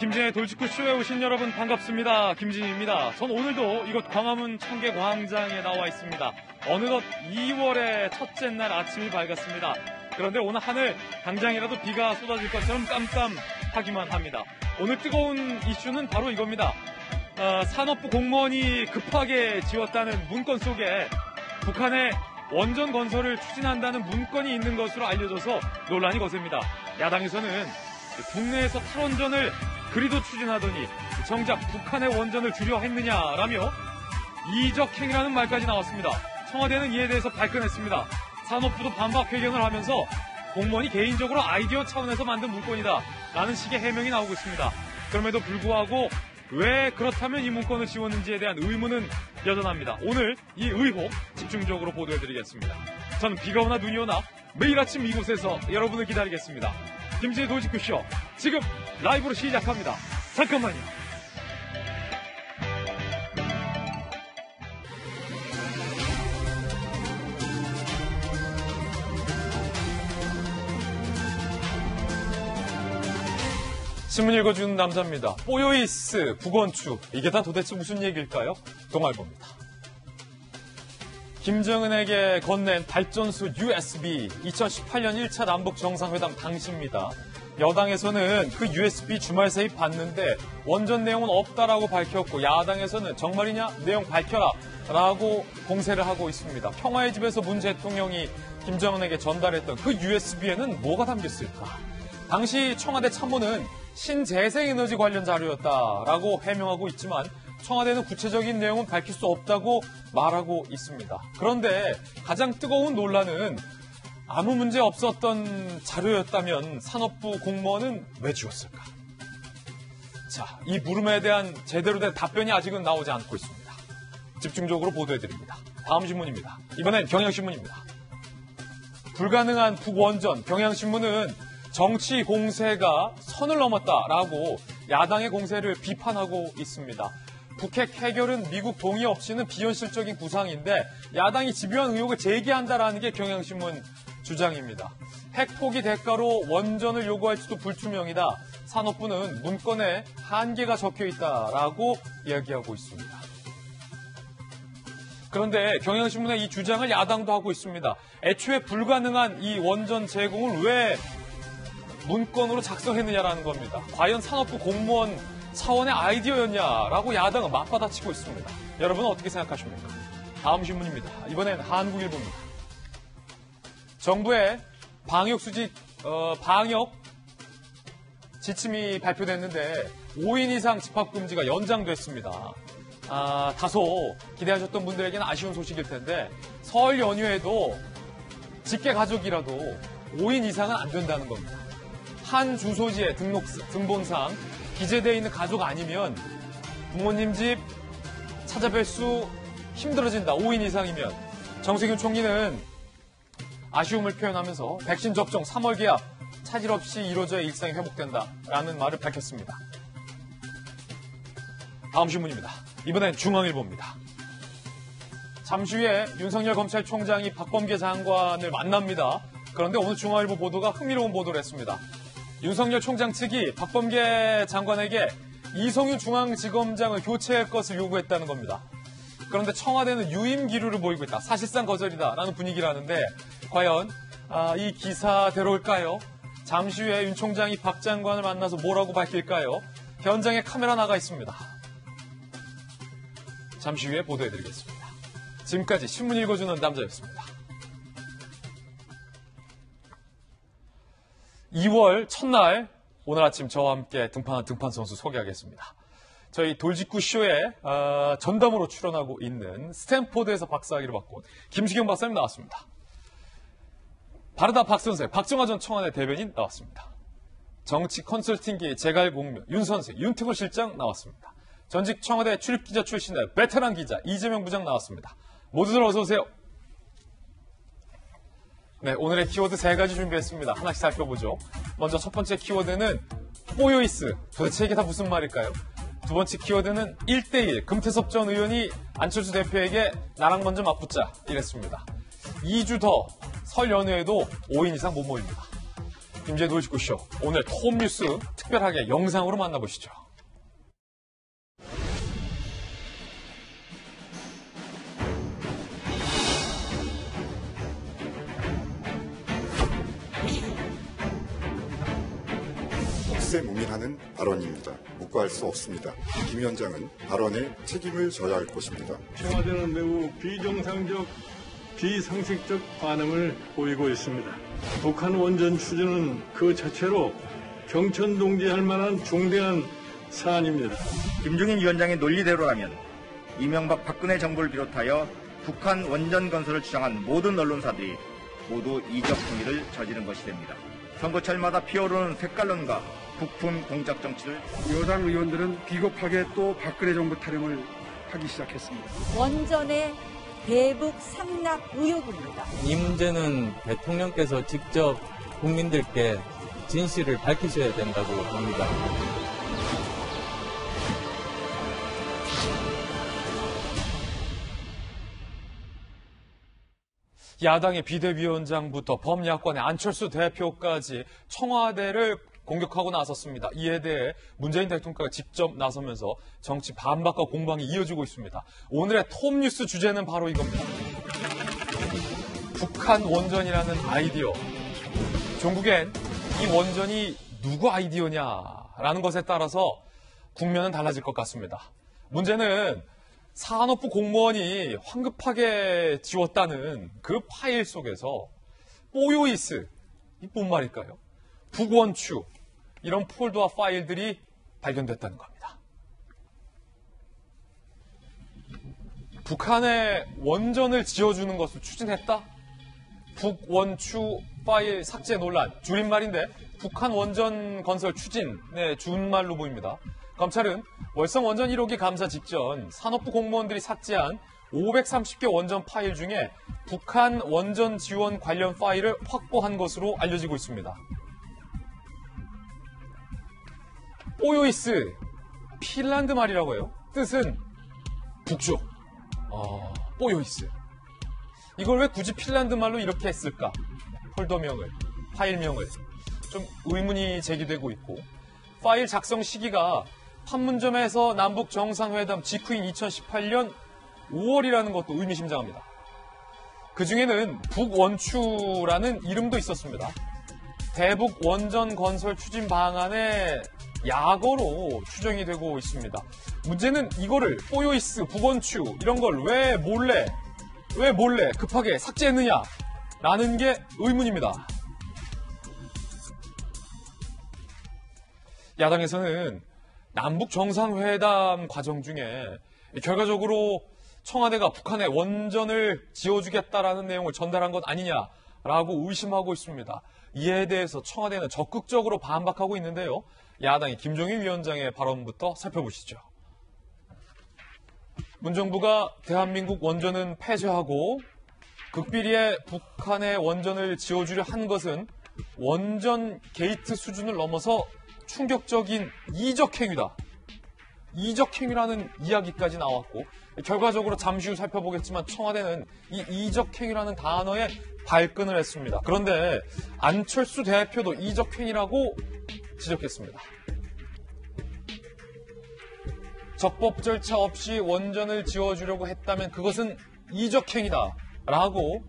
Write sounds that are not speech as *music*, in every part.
김진의 돌직구 쇼에 오신 여러분 반갑습니다. 김진입니다. 전 오늘도 이곳 광화문 청계 광장에 나와 있습니다. 어느덧 2월의 첫째 날 아침이 밝았습니다. 그런데 오늘 하늘 당장이라도 비가 쏟아질 것처럼 깜깜하기만 합니다. 오늘 뜨거운 이슈는 바로 이겁니다. 어, 산업부 공무원이 급하게 지웠다는 문건 속에 북한의 원전 건설을 추진한다는 문건이 있는 것으로 알려져서 논란이 거셉니다. 야당에서는 국내에서 탈원전을 그리도 추진하더니 정작 북한의 원전을 주려 했느냐라며 이적 행위라는 말까지 나왔습니다. 청와대는 이에 대해서 발끈했습니다. 산업부도 반박 회견을 하면서 공무원이 개인적으로 아이디어 차원에서 만든 문건이다 라는 식의 해명이 나오고 있습니다. 그럼에도 불구하고 왜 그렇다면 이 문건을 지웠는지에 대한 의문은 여전합니다. 오늘 이 의혹 집중적으로 보도해드리겠습니다. 저는 비가 오나 눈이 오나 매일 아침 이곳에서 여러분을 기다리겠습니다. 김지의 도직구쇼 지금 라이브로 시작합니다. 잠깐만요. 신문 읽어주는 남자입니다. 뽀요이스, 북원추. 이게 다 도대체 무슨 얘기일까요? 동아일보입니다. 김정은에게 건넨 발전소 USB 2018년 1차 남북 정상회담 당시입니다. 여당에서는 그 USB 주말 세입 받는데 원전 내용은 없다라고 밝혔고 야당에서는 정말이냐 내용 밝혀라 라고 공세를 하고 있습니다. 평화의 집에서 문 대통령이 김정은에게 전달했던 그 USB에는 뭐가 담겼을까? 당시 청와대 참모는 신재생에너지 관련 자료였다라고 해명하고 있지만 청와대는 구체적인 내용은 밝힐 수 없다고 말하고 있습니다. 그런데 가장 뜨거운 논란은 아무 문제 없었던 자료였다면 산업부 공무원은 왜 지웠을까? 자, 이 물음에 대한 제대로 된 답변이 아직은 나오지 않고 있습니다. 집중적으로 보도해드립니다. 다음 신문입니다. 이번엔 경향신문입니다. 불가능한 북원전 경향신문은 정치 공세가 선을 넘었다라고 야당의 공세를 비판하고 있습니다. 북핵 해결은 미국 동의 없이는 비현실적인 구상인데 야당이 집요한 의혹을 제기한다라는 게 경향신문 주장입니다. 핵 포기 대가로 원전을 요구할지도 불투명이다. 산업부는 문건에 한계가 적혀 있다라고 이야기하고 있습니다. 그런데 경향신문의 이 주장을 야당도 하고 있습니다. 애초에 불가능한 이 원전 제공을 왜 문건으로 작성했느냐라는 겁니다. 과연 산업부 공무원 차원의 아이디어였냐라고 야당은 맞받아치고 있습니다. 여러분은 어떻게 생각하십니까? 다음 신문입니다. 이번엔 한국일보입니다. 정부의 방역 수직 어, 방역 지침이 발표됐는데 5인 이상 집합 금지가 연장됐습니다. 아, 다소 기대하셨던 분들에게는 아쉬운 소식일 텐데 설 연휴에도 직계 가족이라도 5인 이상은 안 된다는 겁니다. 한 주소지에 등록 등본상 기재되어 있는 가족 아니면 부모님 집 찾아뵐 수 힘들어진다. 5인 이상이면 정세균 총리는 아쉬움을 표현하면서 백신 접종 3월 계약 차질 없이 이루어져야 일상이 회복된다 라는 말을 밝혔습니다. 다음 신문입니다. 이번엔 중앙일보입니다. 잠시 후에 윤석열 검찰총장이 박범계 장관을 만납니다. 그런데 오늘 중앙일보 보도가 흥미로운 보도를 했습니다. 윤석열 총장 측이 박범계 장관에게 이성윤 중앙지검장을 교체할 것을 요구했다는 겁니다. 그런데 청와대는 유임 기류를 보이고 있다. 사실상 거절이다라는 분위기라는데 과연 아, 이 기사대로일까요? 잠시 후에 윤 총장이 박 장관을 만나서 뭐라고 밝힐까요? 현장에 카메라 나가 있습니다. 잠시 후에 보도해드리겠습니다. 지금까지 신문 읽어주는 남자였습니다. 2월 첫날 오늘 아침 저와 함께 등판한 등판 선수 소개하겠습니다. 저희 돌직구 쇼에 어, 전담으로 출연하고 있는 스탠포드에서 박사학위를 받고 온 김수경 박사님 나왔습니다. 바르다 박 선생, 박정화 전 청와대 대변인 나왔습니다. 정치 컨설팅기 제갈 공명 윤 선생, 윤태곤 실장 나왔습니다. 전직 청와대 출입기자 출신의 베테랑 기자 이재명 부장 나왔습니다. 모두들 어서 오세요. 네, 오늘의 키워드 세 가지 준비했습니다. 하나씩 살펴보죠. 먼저 첫 번째 키워드는 뽀요이스. 도대체 이게 다 무슨 말일까요? 두 번째 키워드는 1대1. 금태섭 전 의원이 안철수 대표에게 나랑 먼저 맞붙자. 이랬습니다. 2주 더 설 연휴에도 5인 이상 못 모입니다. 김재 돌직구쇼 오늘 톱 뉴스 특별하게 영상으로 만나보시죠. 헛세 무민하는 발언입니다. 묵과할 수 없습니다. 김 위원장은 발언에 책임을 져야 할 것입니다. 청와대는 매우 비정상적, 비상식적 반응을 보이고 있습니다. 북한 원전 추진은 그 자체로 경천 동지할 만한 중대한 사안입니다. 김종인 위원장의 논리대로라면 이명박 박근혜 정부를 비롯하여 북한 원전 건설을 주장한 모든 언론사들이 모두 이적 행위를 저지른 것이 됩니다. 선거철마다 피어오르는 색깔론과 북풍 공작 정치를 여당 의원들은 비겁하게 또 박근혜 정부 타령을 하기 시작했습니다. 원전의 대북 상납 의혹입니다. 이 문제는 대통령께서 직접 국민들께 진실을 밝히셔야 된다고 봅니다. 야당의 비대위원장부터 범야권의 안철수 대표까지 청와대를 공격하고 나섰습니다. 이에 대해 문재인 대통령가 직접 나서면서 정치 반박과 공방이 이어지고 있습니다. 오늘의 톱뉴스 주제는 바로 이겁니다. 북한 원전이라는 아이디어. 종국엔 이 원전이 누구 아이디어냐라는 것에 따라서 국면은 달라질 것 같습니다. 문제는 산업부 공무원이 황급하게 지웠다는 그 파일 속에서 뽀요이스, 이뭔 말일까요? 북원추, 이런 폴더와 파일들이 발견됐다는 겁니다. 북한의 원전을 지어주는 것을 추진했다? 북원추 파일 삭제 논란, 줄임말인데 북한 원전 건설 추진의 준말로 보입니다. 검찰은 월성 원전 1호기 감사 직전 산업부 공무원들이 삭제한 530개 원전 파일 중에 북한 원전 지원 관련 파일을 확보한 것으로 알려지고 있습니다. 뽀요이스, 핀란드 말이라고 해요. 뜻은 북쪽. 어, 뽀요이스. 이걸 왜 굳이 핀란드 말로 이렇게 했을까? 폴더명을, 파일명을. 좀 의문이 제기되고 있고, 파일 작성 시기가 판문점에서 남북 정상회담 직후인 2018년 5월이라는 것도 의미심장합니다. 그 중에는 북원추라는 이름도 있었습니다. 대북 원전 건설 추진 방안에 약어로 추정이 되고 있습니다. 문제는 이거를 포요이스, 북원추 이런 걸 왜 몰래 왜 몰래 급하게 삭제했느냐 라는 게 의문입니다. 야당에서는 남북 정상회담 과정 중에 결과적으로 청와대가 북한에 원전을 지어주겠다라는 내용을 전달한 것 아니냐라고 의심하고 있습니다. 이에 대해서 청와대는 적극적으로 반박하고 있는데요. 야당의 김종인 위원장의 발언부터 살펴보시죠. 문 정부가 대한민국 원전은 폐쇄하고 극비리에 북한에 원전을 지어주려 한 것은 원전 게이트 수준을 넘어서 충격적인 이적 행위다. 이적 행위라는 이야기까지 나왔고 결과적으로 잠시 후 살펴보겠지만 청와대는 이 이적 행위라는 단어에 발끈을 했습니다. 그런데 안철수 대표도 이적 행위라고 지적했습니다. 적법 절차 없이 원전을 지어주려고 했다면 그것은 이적행위다. 라고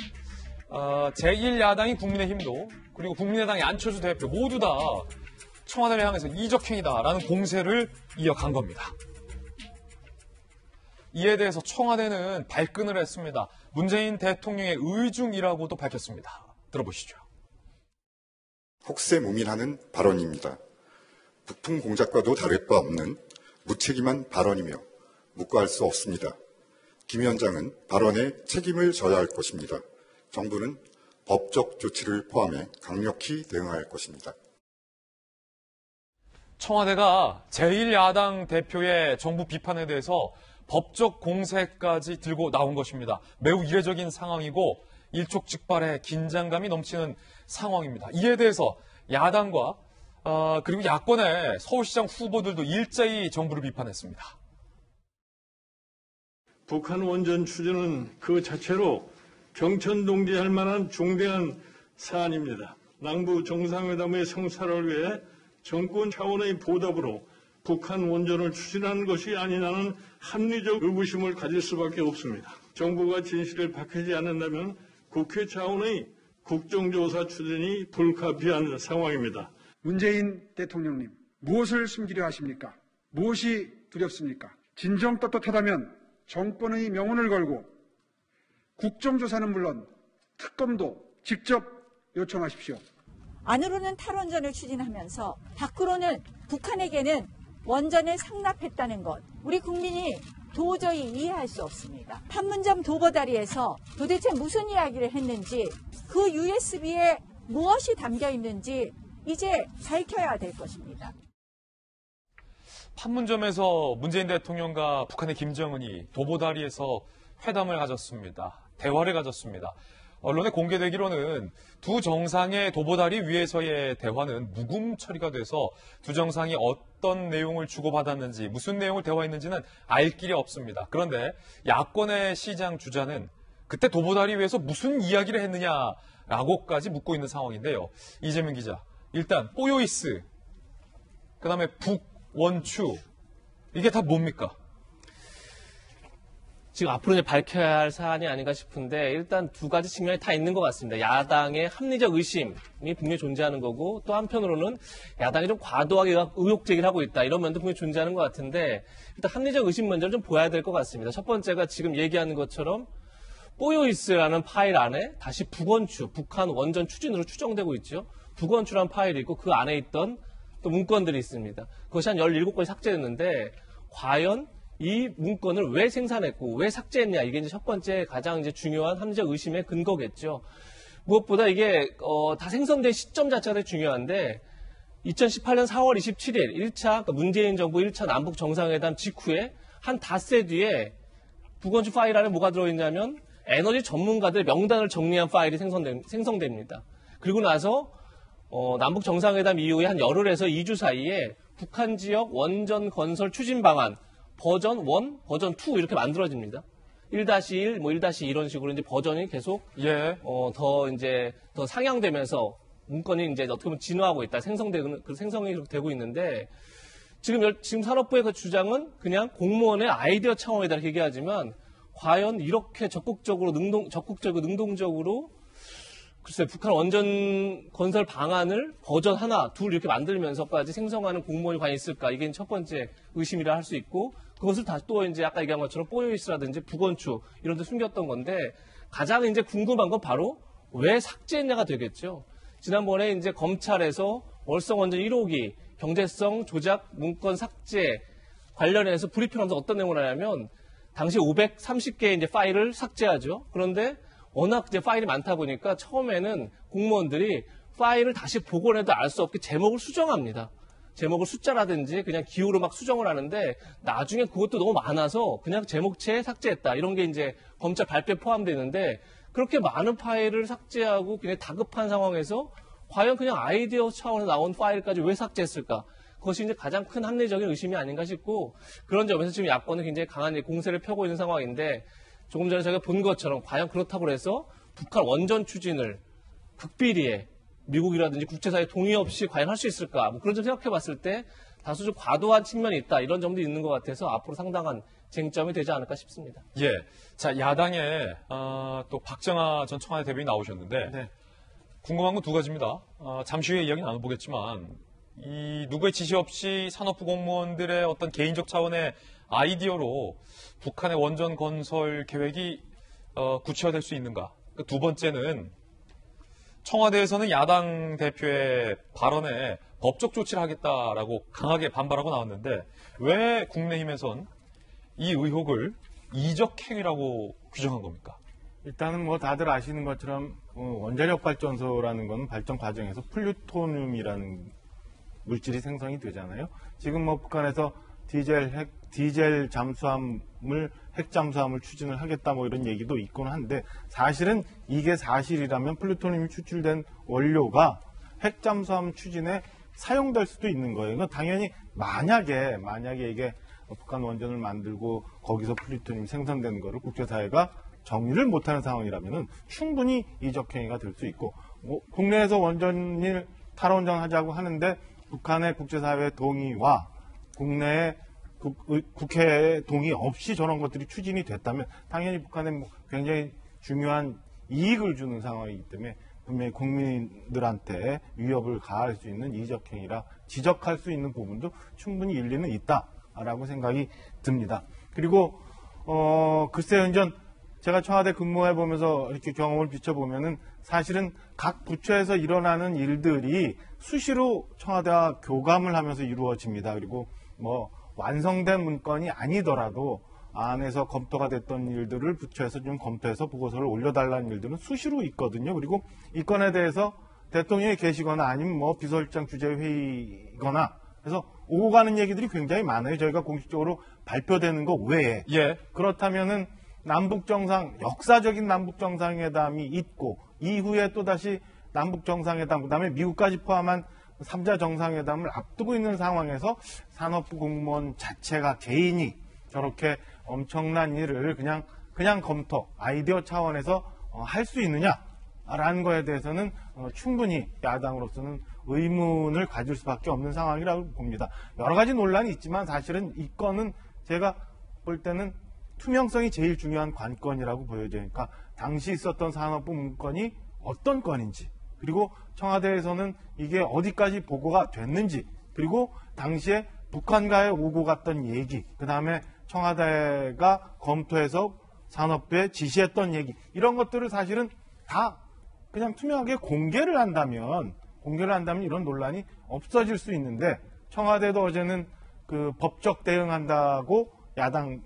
어, 제1야당인 국민의힘도 그리고 국민의당의 안철수 대표 모두 다 청와대를 향해서 이적행위다라는 공세를 이어간 겁니다. 이에 대해서 청와대는 발끈을 했습니다. 문재인 대통령의 의중이라고도 밝혔습니다. 들어보시죠. 혹세 무민하는 발언입니다. 북풍 공작과도 다를 바 없는 무책임한 발언이며 묵과할 수 없습니다. 김 위원장은 발언에 책임을 져야 할 것입니다. 정부는 법적 조치를 포함해 강력히 대응할 것입니다. 청와대가 제1야당 대표의 정부 비판에 대해서 법적 공세까지 들고 나온 것입니다. 매우 이례적인 상황이고 일촉즉발의 긴장감이 넘치는 상황입니다. 이에 대해서 야당과 어, 그리고 야권의 서울시장 후보들도 일제히 정부를 비판했습니다. 북한 원전 추진은 그 자체로 경천 동지할 만한 중대한 사안입니다. 남부 정상회담의 성사를 위해 정권 차원의 보답으로 북한 원전을 추진하는 것이 아니냐는 합리적 의구심을 가질 수밖에 없습니다. 정부가 진실을 밝히지 않는다면 국회 차원의 국정조사 추진이 불가피한 상황입니다. 문재인 대통령님, 무엇을 숨기려 하십니까? 무엇이 두렵습니까? 진정 떳떳하다면 정권의 명운을 걸고 국정조사는 물론 특검도 직접 요청하십시오. 안으로는 탈원전을 추진하면서 밖으로는 북한에게는 원전을 상납했다는 것 우리 국민이 도저히 이해할 수 없습니다. 판문점 도보다리에서 도대체 무슨 이야기를 했는지 그 USB에 무엇이 담겨 있는지 이제 밝혀야 될 것입니다. 판문점에서 문재인 대통령과 북한의 김정은이 도보다리에서 회담을 가졌습니다. 대화를 가졌습니다. 언론에 공개되기로는 두 정상의 도보다리 위에서의 대화는 묵음 처리가 돼서 두 정상이 어떤 내용을 주고받았는지 무슨 내용을 대화했는지는 알 길이 없습니다. 그런데 야권의 시장 주자는 그때 도보다리 위에서 무슨 이야기를 했느냐라고까지 묻고 있는 상황인데요. 이재명 기자, 일단 뽀요이스, 그 다음에 북 원추 이게 다 뭡니까? 지금 앞으로 이제 밝혀야 할 사안이 아닌가 싶은데 일단 두 가지 측면이 다 있는 것 같습니다. 야당의 합리적 의심이 분명히 존재하는 거고 또 한편으로는 야당이 좀 과도하게 의혹 제기를 하고 있다 이런 면도 분명히 존재하는 것 같은데 일단 합리적 의심 먼저는 좀 보여야 될 것 같습니다. 첫 번째가 지금 얘기하는 것처럼 뽀요이스라는 파일 안에 다시 북원추, 북한 원전 추진으로 추정되고 있죠. 북원추라는 파일이 있고 그 안에 있던 또 문건들이 있습니다. 그것이 한 17건이 삭제됐는데 과연 이 문건을 왜 생산했고 왜 삭제했냐 이게 이제 첫 번째 가장 이제 중요한 합리적 의심의 근거겠죠. 무엇보다 이게 어, 다 생성된 시점 자체가 중요한데 2018년 4월 27일 1차 그러니까 문재인 정부 1차 남북 정상회담 직후에 한 닷새 뒤에 북원주 파일 안에 뭐가 들어있냐면 에너지 전문가들 명단을 정리한 파일이 생성됩, 생성됩니다. 그리고 나서 어, 남북 정상회담 이후에 한 열흘에서 2주 사이에 북한 지역 원전 건설 추진 방안 버전 1, 버전 2 이렇게 만들어집니다. 1-1, 뭐1-2 이런 식으로 이제 버전이 계속 예. 어, 더 이제 더 상향되면서 문건이 이제 어떻게 보면 진화하고 있다. 생성되고 그 생성이 되고 있는데 지금 열- 지금 산업부의 그 주장은 그냥 공무원의 아이디어 차원이다 이렇게 얘기하지만 과연 이렇게 적극적으로 능동 적극적으로 능동적으로 글쎄 북한 원전 건설 방안을 버전 하나, 둘 이렇게 만들면서까지 생성하는 공무원이 과연 있을까? 이게 첫 번째 의심이라 할 수 있고 그것을 다시 또 이제 아까 얘기한 것처럼 뽀요이스라든지 북원추 이런 데 숨겼던 건데 가장 이제 궁금한 건 바로 왜 삭제했냐가 되겠죠. 지난번에 이제 검찰에서 월성 원전 1호기 경제성 조작 문건 삭제 관련해서 브리핑하면서 어떤 내용을 하냐면 당시 530개의 이제 파일을 삭제하죠. 그런데 워낙 이제 파일이 많다 보니까 처음에는 공무원들이 파일을 다시 복원해도 알 수 없게 제목을 수정합니다. 제목을 숫자라든지 그냥 기호로 막 수정을 하는데 나중에 그것도 너무 많아서 그냥 제목체에 삭제했다. 이런 게 이제 검찰 발표에 포함되는데 그렇게 많은 파일을 삭제하고 그냥 다급한 상황에서 과연 그냥 아이디어 차원에서 나온 파일까지 왜 삭제했을까? 그것이 이제 가장 큰 합리적인 의심이 아닌가 싶고 그런 점에서 지금 야권은 굉장히 강한 공세를 펴고 있는 상황인데 조금 전에 저희가 본 것처럼 과연 그렇다고 해서 북한 원전 추진을 극비리에 미국이라든지 국제사회 동의 없이 과연 할 수 있을까? 뭐 그런 점 생각해 봤을 때 다소 좀 과도한 측면이 있다. 이런 점도 있는 것 같아서 앞으로 상당한 쟁점이 되지 않을까 싶습니다. 예. 자, 야당에, 어, 또 박정아 전 청와대 대변인 나오셨는데, 네. 궁금한 건 두 가지입니다. 어, 잠시 후에 이야기 나눠보겠지만, 이, 누구의 지시 없이 산업부 공무원들의 어떤 개인적 차원의 아이디어로 북한의 원전 건설 계획이, 어, 구체화될 수 있는가. 그 두 번째는, 청와대에서는 야당 대표의 발언에 법적 조치를 하겠다라고 강하게 반발하고 나왔는데, 왜 국내힘에선 이 의혹을 이적 행위라고 규정한 겁니까? 일단은 뭐 다들 아시는 것처럼 어, 원자력 발전소라는 건 발전 과정에서 플루토늄이라는 물질이 생성이 되잖아요. 지금 뭐 북한에서 디젤 핵 디젤 잠수함 을 핵 잠수함을 추진을 하겠다 뭐 이런 얘기도 있곤 한데 사실은 이게 사실이라면 플루토늄이 추출된 원료가 핵 잠수함 추진에 사용될 수도 있는 거예요. 그러니까 당연히 만약에 만약에 이게 북한 원전을 만들고 거기서 플루토늄 생산되는 거를 국제사회가 정리를 못하는 상황이라면은 충분히 이적 행위가 될 수 있고 뭐 국내에서 원전을 탈원전하자고 하는데 북한의 국제사회 동의와 국내의 국, 국회의 동의 없이 저런 것들이 추진이 됐다면 당연히 북한에 뭐 굉장히 중요한 이익을 주는 상황이기 때문에 분명히 국민들한테 위협을 가할 수 있는 이적 행위라 지적할 수 있는 부분도 충분히 일리는 있다라고 생각이 듭니다. 그리고 어 글쎄 연전 제가 청와대 근무해 보면서 이렇게 경험을 비춰 보면은 사실은 각 부처에서 일어나는 일들이 수시로 청와대와 교감을 하면서 이루어집니다. 그리고 뭐 완성된 문건이 아니더라도 안에서 검토가 됐던 일들을 부처에서 좀 검토해서 보고서를 올려달라는 일들은 수시로 있거든요. 그리고 이 건에 대해서 대통령이 계시거나 아니면 뭐 비서실장 주재회의거나 그래서 오고 가는 얘기들이 굉장히 많아요. 저희가 공식적으로 발표되는 거 외에. 예. 그렇다면은 남북 정상 역사적인 남북 정상회담이 있고 이후에 또 다시 남북 정상회담 그다음에 미국까지 포함한 3자 정상회담을 앞두고 있는 상황에서 산업부 공무원 자체가 개인이 저렇게 엄청난 일을 그냥 그냥 검토 아이디어 차원에서 어, 할 수 있느냐라는 거에 대해서는 어, 충분히 야당으로서는 의문을 가질 수밖에 없는 상황이라고 봅니다. 여러 가지 논란이 있지만 사실은 이 건은 제가 볼 때는 투명성이 제일 중요한 관건이라고 보여져요. 그러니까 당시 있었던 산업부 문건이 어떤 건인지 그리고 청와대에서는 이게 어디까지 보고가 됐는지 그리고 당시에 북한과의 오고 갔던 얘기 그 다음에 청와대가 검토해서 산업부에 지시했던 얘기 이런 것들을 사실은 다 그냥 투명하게 공개를 한다면 공개를 한다면 이런 논란이 없어질 수 있는데 청와대도 어제는 그 법적 대응한다고 야당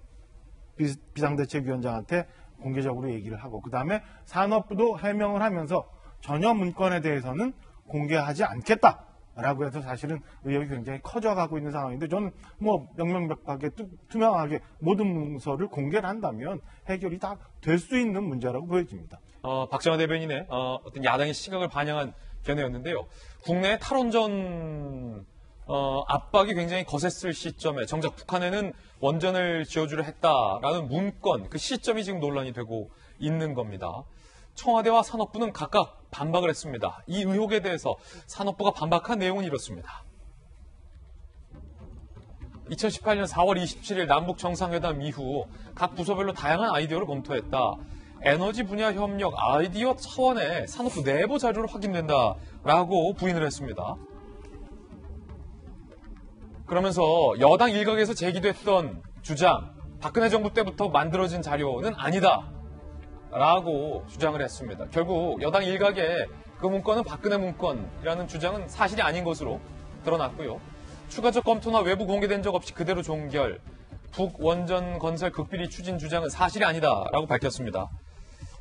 비- 비상대책위원장한테 공개적으로 얘기를 하고 그 다음에 산업부도 해명을 하면서 전혀 문건에 대해서는 공개하지 않겠다 라고 해서 사실은 의혹이 굉장히 커져가고 있는 상황인데 저는 뭐 투- 투명하게 모든 문서를 공개를 한다면 해결이 다 될 수 있는 문제라고 보여집니다. 어, 박정하 대변인의 어, 떤 야당의 시각을 반영한 견해였는데요. 국내 탈원전 어, 압박이 굉장히 거셌을 시점에 정작 북한에는 원전을 지어주려 했다라는 문건 그 시점이 지금 논란이 되고 있는 겁니다. 청와대와 산업부는 각각 반박을 했습니다. 이 의혹에 대해서 산업부가 반박한 내용은 이렇습니다. 2018년 4월 27일 남북 정상회담 이후 각 부서별로 다양한 아이디어를 검토했다. 에너지 분야 협력 아이디어 차원의 산업부 내부 자료로 확인된다라고 부인을 했습니다. 그러면서 여당 일각에서 제기됐던 주장, 박근혜 정부 때부터 만들어진 자료는 아니다. 라고 주장을 했습니다. 결국 여당 일각의 그 문건은 박근혜 문건이라는 주장은 사실이 아닌 것으로 드러났고요. 추가적 검토나 외부 공개된 적 없이 그대로 종결, 북원전 건설 극비리 추진 주장은 사실이 아니다라고 밝혔습니다.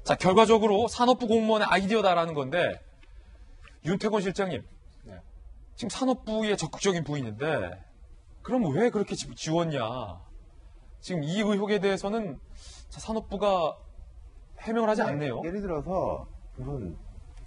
자, 결과적으로 산업부 공무원의 아이디어다라는 건데, 윤태권 실장님, 지금 산업부의 적극적인 부인인데, 그럼 왜 그렇게 지- 지웠냐? 지금 이 의혹에 대해서는 자, 산업부가 해명을 하지 않네요. 예를 들어서 무슨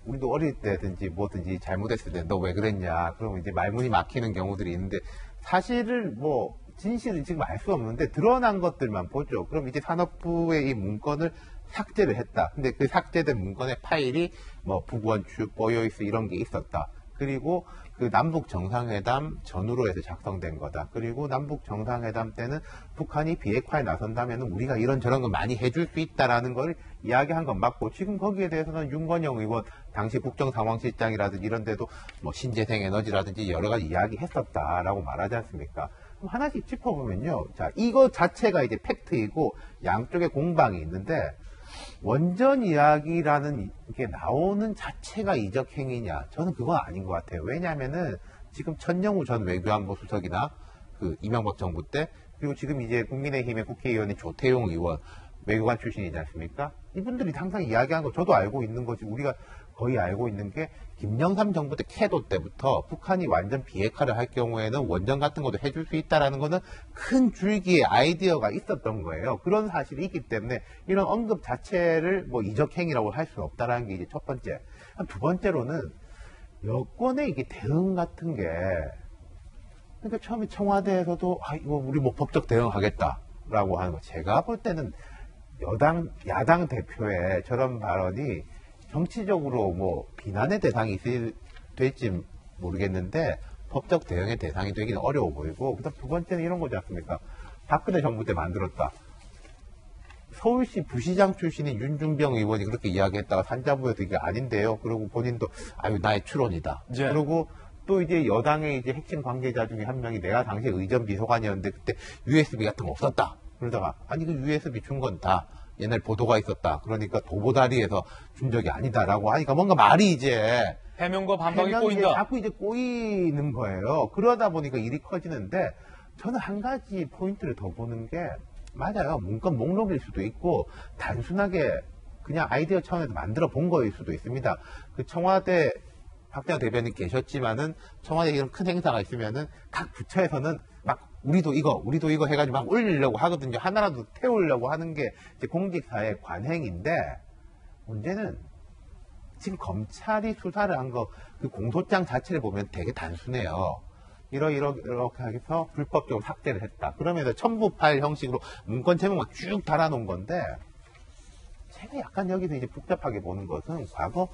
우리도 어릴 때든지 뭐든지 잘못했을 때 너 왜 그랬냐 그러면 이제 말문이 막히는 경우들이 있는데 사실을 뭐 진실은 지금 알 수 없는데 드러난 것들만 보죠. 그럼 이제 산업부의 이 문건을 삭제를 했다. 근데 그 삭제된 문건의 파일이 뭐 북원축, 보여이스 이런 게 있었다. 그리고 그 남북 정상회담 전후로 해서 작성된 거다. 그리고 남북 정상회담 때는 북한이 비핵화에 나선다면 우리가 이런 저런 거 많이 해줄 수 있다라는 걸 이야기한 건 맞고 지금 거기에 대해서는 윤건영 의원 당시 국정상황실장이라든지 이런 데도 뭐 신재생 에너지라든지 여러 가지 이야기했었다라고 말하지 않습니까? 하나씩 짚어보면요. 자, 이거 자체가 이제 팩트이고 양쪽에 공방이 있는데 원전 이야기라는 게 나오는 자체가 이적 행위냐? 저는 그건 아닌 것 같아요. 왜냐하면은 지금 천영우 전 외교안보 수석이나 그 이명박 정부 때 그리고 지금 이제 국민의힘의 국회의원인 조태용 의원 외교관 출신이지 않습니까? 이분들이 항상 이야기한 거 저도 알고 있는 거지 우리가 거의 알고 있는 게 김영삼 정부 때 캐도 때부터 북한이 완전 비핵화를 할 경우에는 원전 같은 것도 해줄 수 있다라는 거는 큰 줄기의 아이디어가 있었던 거예요. 그런 사실이 있기 때문에 이런 언급 자체를 뭐 이적행위라고 할 수는 없다라는 게 이제 첫 번째. 두 번째로는 여권의 이게 대응 같은 게 그러니까 처음에 청와대에서도 아 이거 우리 뭐 법적 대응하겠다라고 하는 거 제가 볼 때는 여당 야당 대표의 저런 발언이 정치적으로 뭐 비난의 대상이 있을, 될지 모르겠는데 법적 대응의 대상이 되기는 어려워 보이고 그다음 두 번째는 이런 거지 않습니까? 박근혜 정부 때 만들었다. 서울시 부시장 출신인 윤중병 의원이 그렇게 이야기했다가 산자부에서 이게 아닌데요. 그리고 본인도 아유 나의 추론이다. 예. 그리고 또 이제 여당의 이제 핵심 관계자 중에 한 명이 내가 당시에 의전 비서관이었는데 그때 USB 같은 거 없었다. 그러다가 아니 그 USB 준 건 다 옛날 보도가 있었다. 그러니까 도보다리에서 준 적이 아니다라고 하니까 뭔가 말이 이제 해명과 반박이 꼬인다. 자꾸 이제 꼬이는 거예요. 그러다 보니까 일이 커지는데 저는 한 가지 포인트를 더 보는 게 맞아요. 문건 목록일 수도 있고 단순하게 그냥 아이디어 차원에서 만들어 본 거일 수도 있습니다. 그 청와대 박대환 대변인 계셨지만은 청와대 이런 큰 행사가 있으면은 각 부처에서는 막 우리도 이거 우리도 이거 해가지고 막 올리려고 하거든요. 하나라도 태우려고 하는 게 공직사의 관행인데 문제는 지금 검찰이 수사를 한 거 그 공소장 자체를 보면 되게 단순해요. 이러 이러 이렇게 해서 불법적으로 삭제를 했다. 그러면서 첨부 파일 형식으로 문건 제목만 쭉 달아놓은 건데 제가 약간 여기서 이제 복잡하게 보는 것은 과거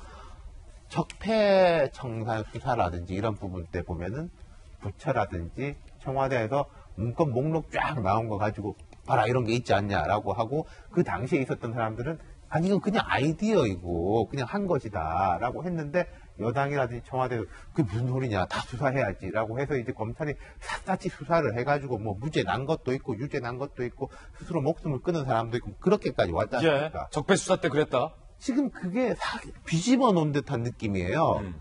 적폐 청산 수사라든지 이런 부분 때 보면은 부처라든지 청와대에서 문건 목록 쫙 나온 거 가지고 봐라 이런 게 있지 않냐라고 하고 그 당시에 있었던 사람들은 아니 이건 그냥 아이디어이고 그냥 한 것이다라고 했는데 여당이라든지 청와대도 그 무슨 소리냐 다 수사해야지라고 해서 이제 검찰이 샅샅이 수사를 해가지고 뭐 무죄 난 것도 있고 유죄 난 것도 있고 스스로 목숨을 끊은 사람도 있고 그렇게까지 왔지 예. 적폐 수사 때 그랬다. 지금 그게 사- 뒤집어 놓은 듯한 느낌이에요. 음.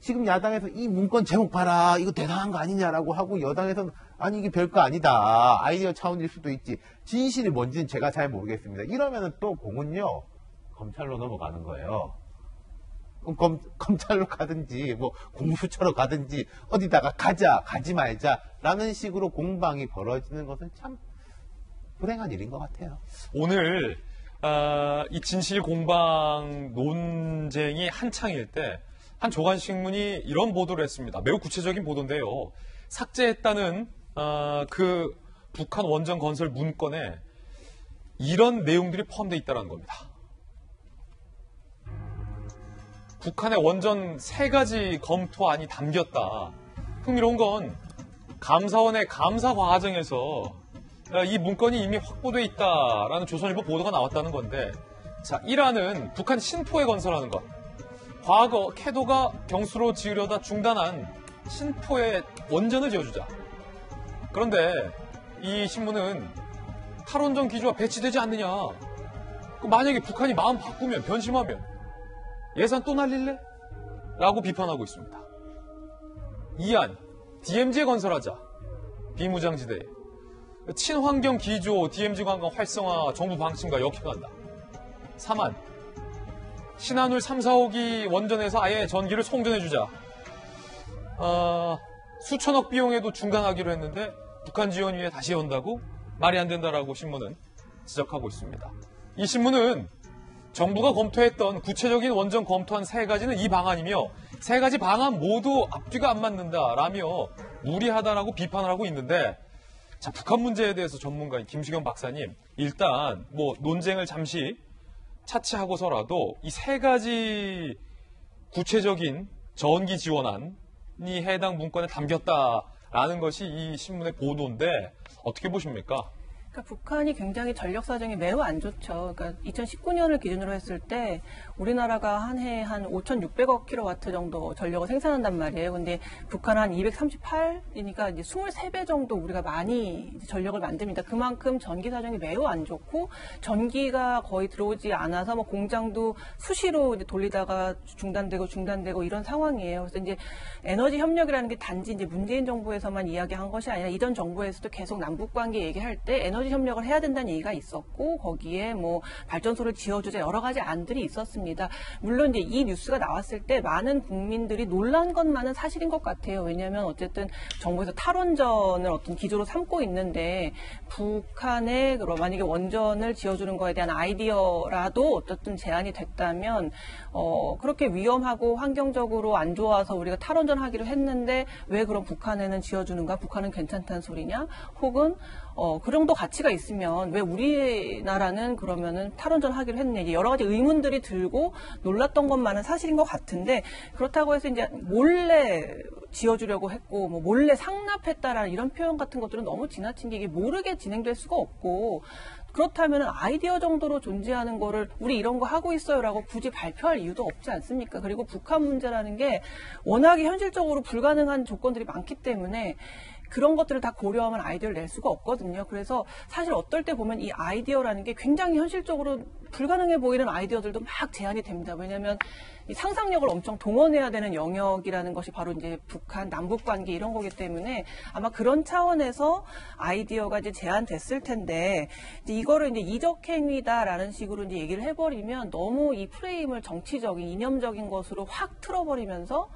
지금 야당에서 이 문건 제목 봐라 이거 대단한 거 아니냐라고 하고 여당에서는 아니 이게 별거 아니다. 아이디어 차원일 수도 있지. 진실이 뭔지는 제가 잘 모르겠습니다. 이러면은 또 공은요 검찰로 넘어가는 거예요. 검, 검찰로 가든지 뭐 공수처로 가든지 어디다가 가자 가지 말자 라는 식으로 공방이 벌어지는 것은 참 불행한 일인 것 같아요. 오늘 아, 이 진실 공방 논쟁이 한창일 때 한 조간신문이 이런 보도를 했습니다. 매우 구체적인 보도인데요. 삭제했다는 아, 그 북한 원전 건설 문건에 이런 내용들이 포함되어 있다는 겁니다. 북한의 원전 세 가지 검토안이 담겼다. 흥미로운 건 감사원의 감사 과정에서 아, 이 문건이 이미 확보돼 있다라는 조선일보 보도가 나왔다는 건데, 자, 1화는 북한 신포에 건설하는 것. 과거 캐도가 경수로 지으려다 중단한 신포에 원전을 지어주자. 그런데 이 신문은 탈원전 기조가 배치되지 않느냐. 그 만약에 북한이 마음 바꾸면, 변심하면 예산 또 날릴래? 라고 비판하고 있습니다. 2안, DMZ 에 건설하자. 비무장지대에. 친환경 기조 DMZ 관광 활성화 정부 방침과 역행한다. 3안 신한울 3, 4호기 원전에서 아예 전기를 송전해주자. 어, 수천억 비용에도 중단하기로 했는데 북한 지원 위에 다시 온다고 말이 안 된다라고 신문은 지적하고 있습니다. 이 신문은 정부가 검토했던 구체적인 원전 검토한 세 가지는 이 방안이며 세 가지 방안 모두 앞뒤가 안 맞는다라며 무리하다라고 비판을 하고 있는데 자, 북한 문제에 대해서 전문가인 김수경 박사님, 일단 뭐 논쟁을 잠시 차치하고서라도 이 세 가지 구체적인 전기 지원안이 해당 문건에 담겼다 라는 것이 이 신문의 보도인데 어떻게 보십니까? 그러니까 북한이 굉장히 전력 사정이 매우 안 좋죠. 그러니까 2019년을 기준으로 했을 때 우리나라가 한 해에 한 5,600억 킬로와트 정도 전력을 생산한단 말이에요. 근데 북한은 한 238이니까 이제 23배 정도 우리가 많이 전력을 만듭니다. 그만큼 전기 사정이 매우 안 좋고 전기가 거의 들어오지 않아서 뭐 공장도 수시로 돌리다가 중단되고 중단되고 이런 상황이에요. 그래서 이제 에너지 협력이라는 게 단지 이제 문재인 정부에서만 이야기한 것이 아니라 이전 정부에서도 계속 남북 관계 얘기할 때 에너지 협력을 해야 된다는 얘기가 있었고 거기에 뭐 발전소를 지어주자 여러 가지 안들이 있었습니다. 물론 이제 이 뉴스가 나왔을 때 많은 국민들이 놀란 것만은 사실인 것 같아요. 왜냐하면 어쨌든 정부에서 탈원전을 어떤 기조로 삼고 있는데 북한에 그럼 만약에 원전을 지어주는 거에 대한 아이디어라도 어쨌든 제안이 됐다면 어 그렇게 위험하고 환경적으로 안 좋아서 우리가 탈원전 하기로 했는데 왜 그럼 북한에는 지어주는가? 북한은 괜찮다는 소리냐? 혹은 어, 그 정도 가치 가치가 있으면 왜 우리나라는 그러면은 탈원전 하기로 이제 여러 가지 의문들이 들고 놀랐던 것만은 사실인 것 같은데 그렇다고 해서 이제 몰래 지어주려고 했고 뭐 몰래 상납했다라는 이런 표현 같은 것들은 너무 지나친 게 이게 모르게 진행될 수가 없고 그렇다면 아이디어 정도로 존재하는 거를 우리 이런 거 하고 있어요라고 굳이 발표할 이유도 없지 않습니까? 그리고 북한 문제라는 게 워낙에 현실적으로 불가능한 조건들이 많기 때문에 그런 것들을 다 고려하면 아이디어를 낼 수가 없거든요. 그래서 사실 어떨 때 보면 이 아이디어라는 게 굉장히 현실적으로 불가능해 보이는 아이디어들도 막 제한이 됩니다. 왜냐하면 이 상상력을 엄청 동원해야 되는 영역이라는 것이 바로 이제 북한 남북 관계 이런 거기 때문에 아마 그런 차원에서 아이디어가 이제 제한됐을 텐데 이제 이거를 이제 이적행위다라는 식으로 이제 얘기를 해버리면 너무 이 프레임을 정치적인 이념적인 것으로 확 틀어버리면서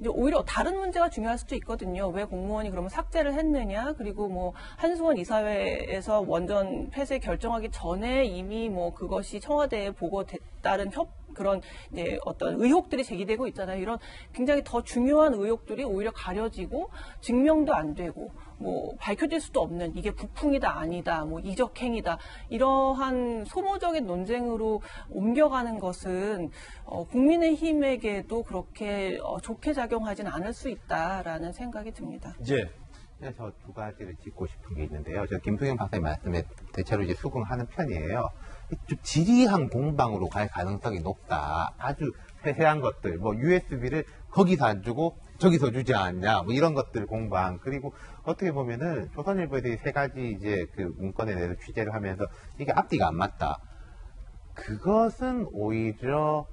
이제 오히려 다른 문제가 중요할 수도 있거든요. 왜 공무원이 그러면 삭제를 했느냐? 그리고 뭐 한수원 이사회에서 원전 폐쇄 결정하기 전에 이미 뭐 그것이 청와대에 보고됐다는 협 그런 이제 어떤 의혹들이 제기되고 있잖아요. 이런 굉장히 더 중요한 의혹들이 오히려 가려지고 증명도 안 되고 뭐 밝혀질 수도 없는 이게 부풍이다 아니다 뭐 이적행위다 이러한 소모적인 논쟁으로 옮겨가는 것은 어, 국민의힘에게도 그렇게 어, 좋게 작용하진 않을 수 있다라는 생각이 듭니다. 예. 그래서 두 가지를 짚고 싶은 게 있는데요. 저 김수경 박사님 말씀에 대체로 이제 수긍하는 편이에요. 좀 지리한 공방으로 갈 가능성이 높다. 아주 세세한 것들, 뭐 USB를 거기서 안 주고 저기서 주지 않냐, 뭐 이런 것들 공방. 그리고 어떻게 보면은 조선일보에 세 가지 이제 그 문건에 대해서 취재를 하면서 이게 앞뒤가 안 맞다. 그것은 오히려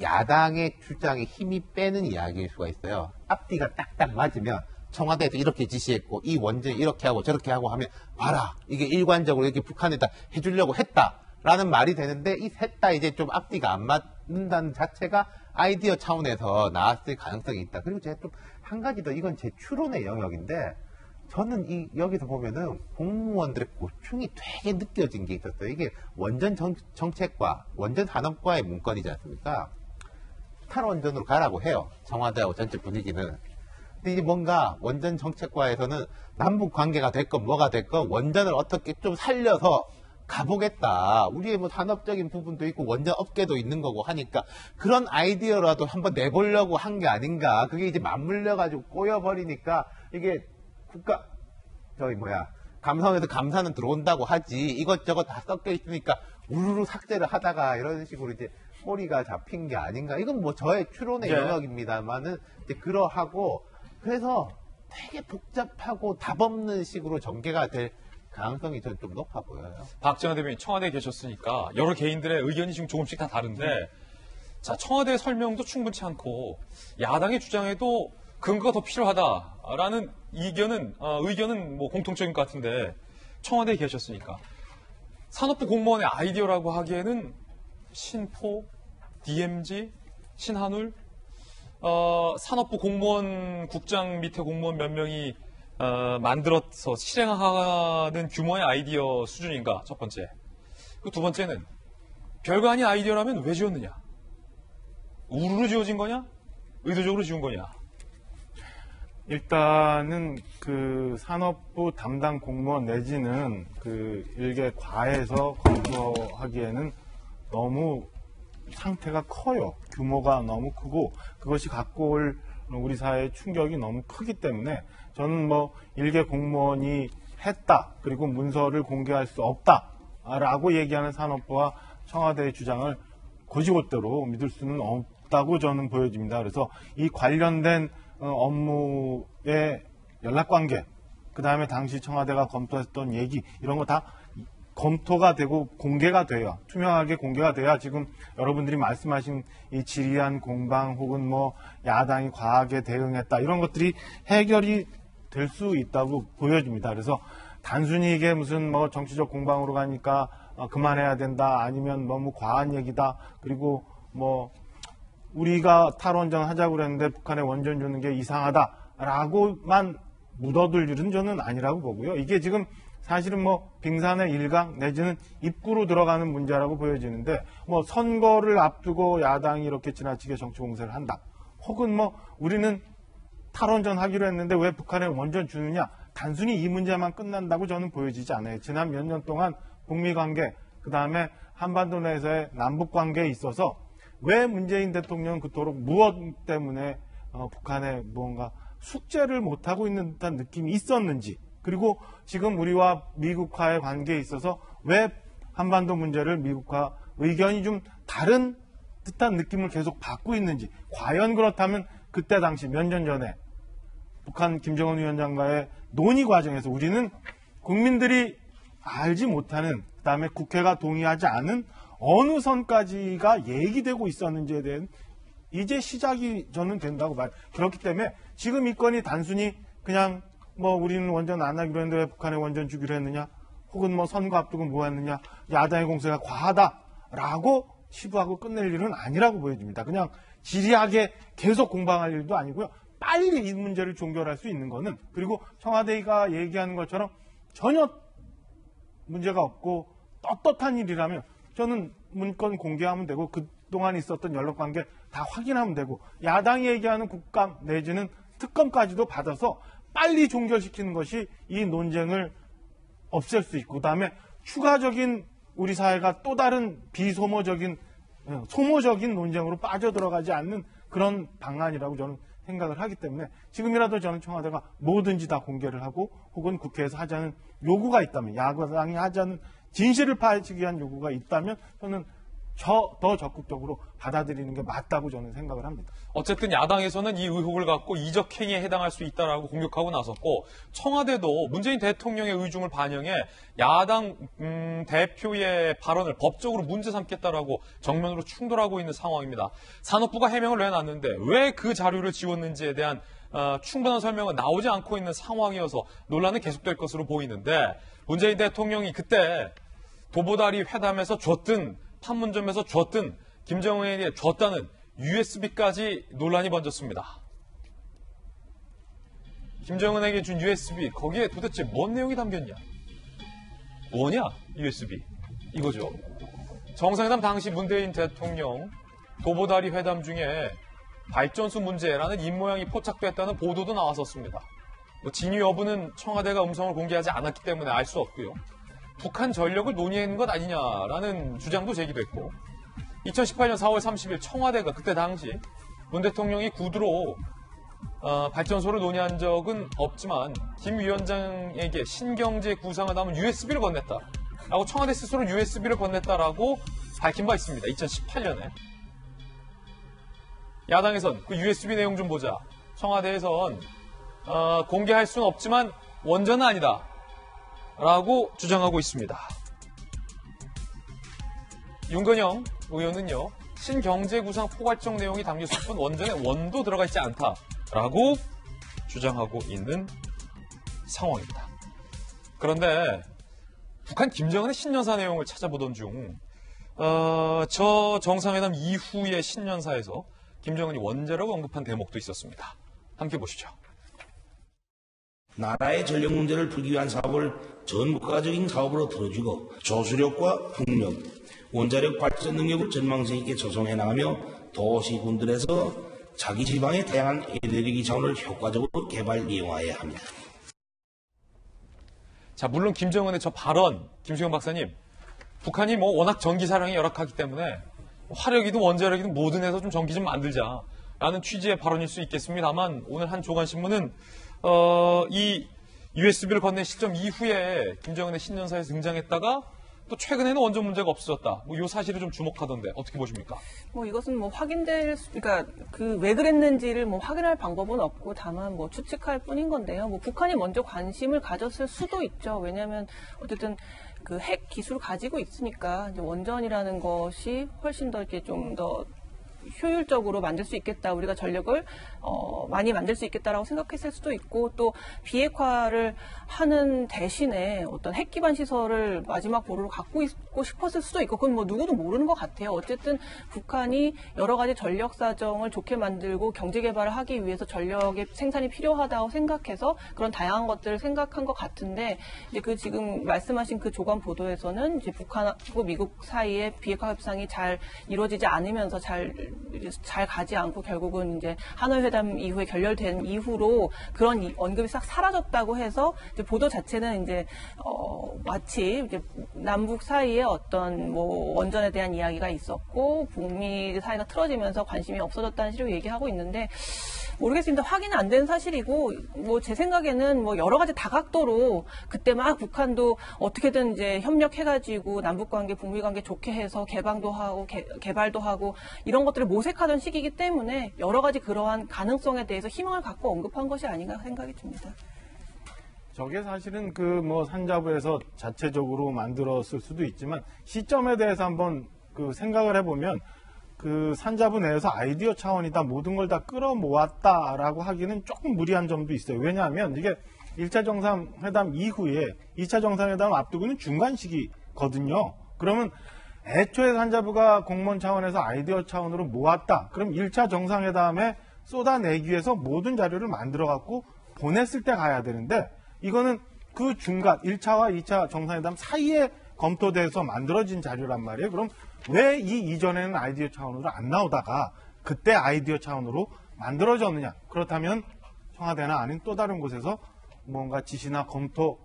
야당의 주장에 힘이 빼는 이야기일 수가 있어요. 앞뒤가 딱딱 맞으면 청와대에서 이렇게 지시했고 이 원전 이렇게 하고 저렇게 하고 하면 봐라 이게 일관적으로 이렇게 북한에다 해주려고 했다라는 말이 되는데 이셋다 이제 좀 앞뒤가 안 맞는다는 자체가 아이디어 차원에서 나왔을 가능성이 있다. 그리고 제가 좀 한 가지 더 이건 제 추론의 영역인데 저는 이 여기서 보면은 공무원들의 고충이 되게 느껴진 게 있었어요. 이게 원전 정, 정책과 원전 산업과의 문건이지 않습니까? 탈원전으로 가라고 해요. 청와대하고 전체 분위기는. 이제 뭔가 원전 정책과에서는 남북 관계가 됐건 뭐가 됐건 원전을 어떻게 좀 살려서 가보겠다. 우리의 뭐 산업적인 부분도 있고 원전 업계도 있는 거고 하니까 그런 아이디어라도 한번 내보려고 한 게 아닌가. 그게 이제 맞물려 가지고 꼬여 버리니까 이게 국가, 저기 뭐야. 감사원에서 감사는 들어온다고 하지. 이것저것 다 섞여 있으니까 우르르 삭제를 하다가 이런 식으로 이제 꼬리가 잡힌 게 아닌가. 이건 뭐 저의 추론의 네. 영역입니다만은 이제 그러하고 그래서 되게 복잡하고 답 없는 식으로 전개가 될 가능성이 저는 좀 높아 보여요. 박정현 대변인 청와대에 계셨으니까 여러 개인들의 의견이 지금 조금씩 다 다른데 자 청와대의 설명도 충분치 않고 야당의 주장에도 근거가 더 필요하다라는 의견은 어, 의견은 뭐 공통적인 것 같은데 청와대에 계셨으니까 산업부 공무원의 아이디어라고 하기에는 신포, DMZ, 신한울 어, 산업부 공무원 국장 밑에 공무원 몇 명이 어, 만들어서 실행하는 규모의 아이디어 수준인가 첫 번째. 그 두 번째는 별거 아닌 아이디어라면 왜 지었느냐? 우르르 지어진 거냐? 의도적으로 지은 거냐? 일단은 그 산업부 담당 공무원 내지는 그 일개 과에서 검토하기에는 너무 상태가 커요. 규모가 너무 크고 그것이 갖고 올 우리 사회의 충격이 너무 크기 때문에 저는 뭐 일개 공무원이 했다 그리고 문서를 공개할 수 없다라고 얘기하는 산업부와 청와대의 주장을 고지고대로 믿을 수는 없다고 저는 보여집니다. 그래서 이 관련된 어, 업무의 연락관계, 그 다음에 당시 청와대가 검토했던 얘기 이런 거 다 검토가 되고 공개가 돼요. 투명하게 공개가 돼야 지금 여러분들이 말씀하신 이 지리한 공방 혹은 뭐 야당이 과하게 대응했다 이런 것들이 해결이 될 수 있다고 보여집니다. 그래서 단순히 이게 무슨 뭐 정치적 공방으로 가니까 어, 그만해야 된다 아니면 너무 과한 얘기다 그리고 뭐 우리가 탈원전 하자고 그랬는데 북한에 원전 주는 게 이상하다라고만 묻어둘 일은 저는 아니라고 보고요. 이게 지금 사실은 뭐 빙산의 일강 내지는 입구로 들어가는 문제라고 보여지는데 뭐 선거를 앞두고 야당이 이렇게 지나치게 정치 공세를 한다. 혹은 뭐 우리는 탈원전 하기로 했는데 왜 북한에 원전 주느냐 단순히 이 문제만 끝난다고 저는 보여지지 않아요. 지난 몇 년 동안 북미 관계, 그 다음에 한반도 내에서의 남북 관계에 있어서 왜 문재인 대통령은 그토록 무엇 때문에 어, 북한에 무언가 숙제를 못하고 있는 듯한 느낌이 있었는지, 그리고 지금 우리와 미국과의 관계에 있어서 왜 한반도 문제를 미국과 의견이 좀 다른 듯한 느낌을 계속 받고 있는지, 과연 그렇다면 그때 당시 몇 년 전에 북한 김정은 위원장과의 논의 과정에서 우리는 국민들이 알지 못하는 그다음에 국회가 동의하지 않은 어느 선까지가 얘기되고 있었는지에 대한 이제 시작이 저는 된다고 말. 그렇기 때문에 지금 이 건이 단순히 그냥 뭐 우리는 원전 안 하기로 했는데 왜 북한에 원전 주기로 했느냐, 혹은 뭐 선거 앞두고 뭐 했느냐, 야당의 공세가 과하다라고 치부하고 끝낼 일은 아니라고 보여집니다. 그냥 지리하게 계속 공방할 일도 아니고요. 빨리 이 문제를 종결할 수 있는 거는 그리고 청와대가 얘기하는 것처럼 전혀 문제가 없고 떳떳한 일이라면 저는 문건 공개하면 되고 그동안 있었던 연락관계 다 확인하면 되고 야당이 얘기하는 국감 내지는 특검까지도 받아서 빨리 종결시키는 것이 이 논쟁을 없앨 수 있고 그다음에 추가적인 우리 사회가 또 다른 비소모적인 어, 소모적인 논쟁으로 빠져들어가지 않는 그런 방안이라고 저는 생각을 하기 때문에 지금이라도 저는 청와대가 뭐든지 다 공개를 하고 혹은 국회에서 하자는 요구가 있다면 야당이 하자는 진실을 파헤치기 위한 요구가 있다면 저는 저, 더 적극적으로 받아들이는 게 맞다고 저는 생각을 합니다. 어쨌든 야당에서는 이 의혹을 갖고 이적 행위에 해당할 수 있다라고 공격하고 나섰고 청와대도 문재인 대통령의 의중을 반영해 야당 음, 대표의 발언을 법적으로 문제 삼겠다라고 정면으로 충돌하고 있는 상황입니다. 산업부가 해명을 내놨는데 왜 그 자료를 지웠는지에 대한 어, 충분한 설명은 나오지 않고 있는 상황이어서 논란은 계속될 것으로 보이는데 문재인 대통령이 그때 도보다리 회담에서 줬든 판문점에서 줬든 김정은에게 줬다는 USB까지 논란이 번졌습니다. 김정은에게 준 USB 거기에 도대체 뭔 내용이 담겼냐? 뭐냐 USB 이거죠. 정상회담 당시 문재인 대통령 도보다리 회담 중에 발전소 문제라는 입모양이 포착됐다는 보도도 나왔었습니다. 뭐 진위 여부는 청와대가 음성을 공개하지 않았기 때문에 알 수 없고요. 북한 전력을 논의하는 것 아니냐라는 주장도 제기됐고 2018년 4월 30일 청와대가 그때 당시 문 대통령이 구두로 어, 발전소를 논의한 적은 없지만 김 위원장에게 신경제 구상을 담은 USB를 건넸다. 라고 청와대 스스로 USB를 건넸다라고 밝힌 바 있습니다. 2018년에. 야당에선 그 USB 내용 좀 보자. 청와대에선 어, 공개할 수는 없지만 원전은 아니다. 라고 주장하고 있습니다. 윤건영 의원은요, 신경제구상 포괄적 내용이 담겼을 뿐 원전에 원도 들어가 있지 않다라고 주장하고 있는 상황입니다. 그런데 북한 김정은의 신년사 내용을 찾아보던 중, 어, 저 정상회담 이후의 신년사에서 김정은이 원자라고 언급한 대목도 있었습니다. 함께 보시죠. 나라의 전력 문제를 풀기 위한 사업을 전 국가적인 사업으로 들어주고 조수력과 풍력, 원자력 발전 능력을 전망성 있게 조성해 나가며 도시군들에서 자기 지방의 다양한 에너지 자원을 효과적으로 개발 이용하여야 합니다. 자, 물론 김정은의 저 발언, 김수영 박사님, 북한이 뭐 워낙 전기 사랑이 열악하기 때문에 화력이든 원자력이든 뭐든 해서 좀 전기 좀 만들자. 라는 취지의 발언일 수 있겠습니다만 오늘 한 조간신문은 어, 이 USB를 건넨 시점 이후에 김정은의 신년사에서 등장했다가 또 최근에는 원전 문제가 없어졌다. 뭐 이 사실을 좀 주목하던데 어떻게 보십니까? 뭐 이것은 뭐 확인될 수, 그러니까 그 왜 그랬는지를 뭐 확인할 방법은 없고 다만 뭐 추측할 뿐인 건데요. 뭐 북한이 먼저 관심을 가졌을 수도 있죠. 왜냐하면 어쨌든 그 핵 기술을 가지고 있으니까 원전이라는 것이 훨씬 더 이렇게 좀더 효율적으로 만들 수 있겠다. 우리가 전력을 어, 많이 만들 수 있겠다라고 생각했을 수도 있고 또 비핵화를 하는 대신에 어떤 핵 기반 시설을 마지막 보루로 갖고 있고 싶었을 수도 있고 그건 뭐 누구도 모르는 것 같아요. 어쨌든 북한이 여러 가지 전력 사정을 좋게 만들고 경제 개발을 하기 위해서 전력의 생산이 필요하다고 생각해서 그런 다양한 것들을 생각한 것 같은데 이제 그 지금 말씀하신 그 조간 보도에서는 이제 북한하고 미국 사이에 비핵화 협상이 잘 이루어지지 않으면서 잘잘 가지 않고 결국은 이제 하노이 회담 이후에 결렬된 이후로 그런 이- 언급이 싹 사라졌다고 해서 보도 자체는 이제 어 마치 이제 남북 사이에 어떤 뭐 원전에 대한 이야기가 있었고 북미 사이가 틀어지면서 관심이 없어졌다는 식으로 얘기하고 있는데 모르겠습니다. 확인은 안된 사실이고 뭐 제 생각에는 뭐 여러 가지 다각도로 그때 막 북한도 어떻게든 이제 협력해가지고 남북 관계, 북미 관계 좋게 해서 개방도 하고 개, 개발도 하고 이런 것들을 모색하던 시기이기 때문에 여러 가지 그러한 가능성에 대해서 희망을 갖고 언급한 것이 아닌가 생각이 듭니다. 저게 사실은 그 뭐 산자부에서 자체적으로 만들었을 수도 있지만 시점에 대해서 한번 그 생각을 해보면 그 산자부 내에서 아이디어 차원이다 모든 걸 다 끌어모았다라고 하기는 조금 무리한 점도 있어요. 왜냐하면 이게 1차 정상회담 이후에 2차 정상회담 앞두고는 중간 시기거든요. 그러면 애초에 산자부가 공무원 차원에서 아이디어 차원으로 모았다. 그럼 1차 정상회담에 쏟아내기 위해서 모든 자료를 만들어 갖고 보냈을 때 가야 되는데 이거는 그 중간 1차와 2차 정상회담 사이에 검토돼서 만들어진 자료란 말이에요. 그럼 왜 이 이전에는 아이디어 차원으로 안 나오다가 그때 아이디어 차원으로 만들어졌느냐? 그렇다면 청와대나 아닌 또 다른 곳에서 뭔가 지시나 검토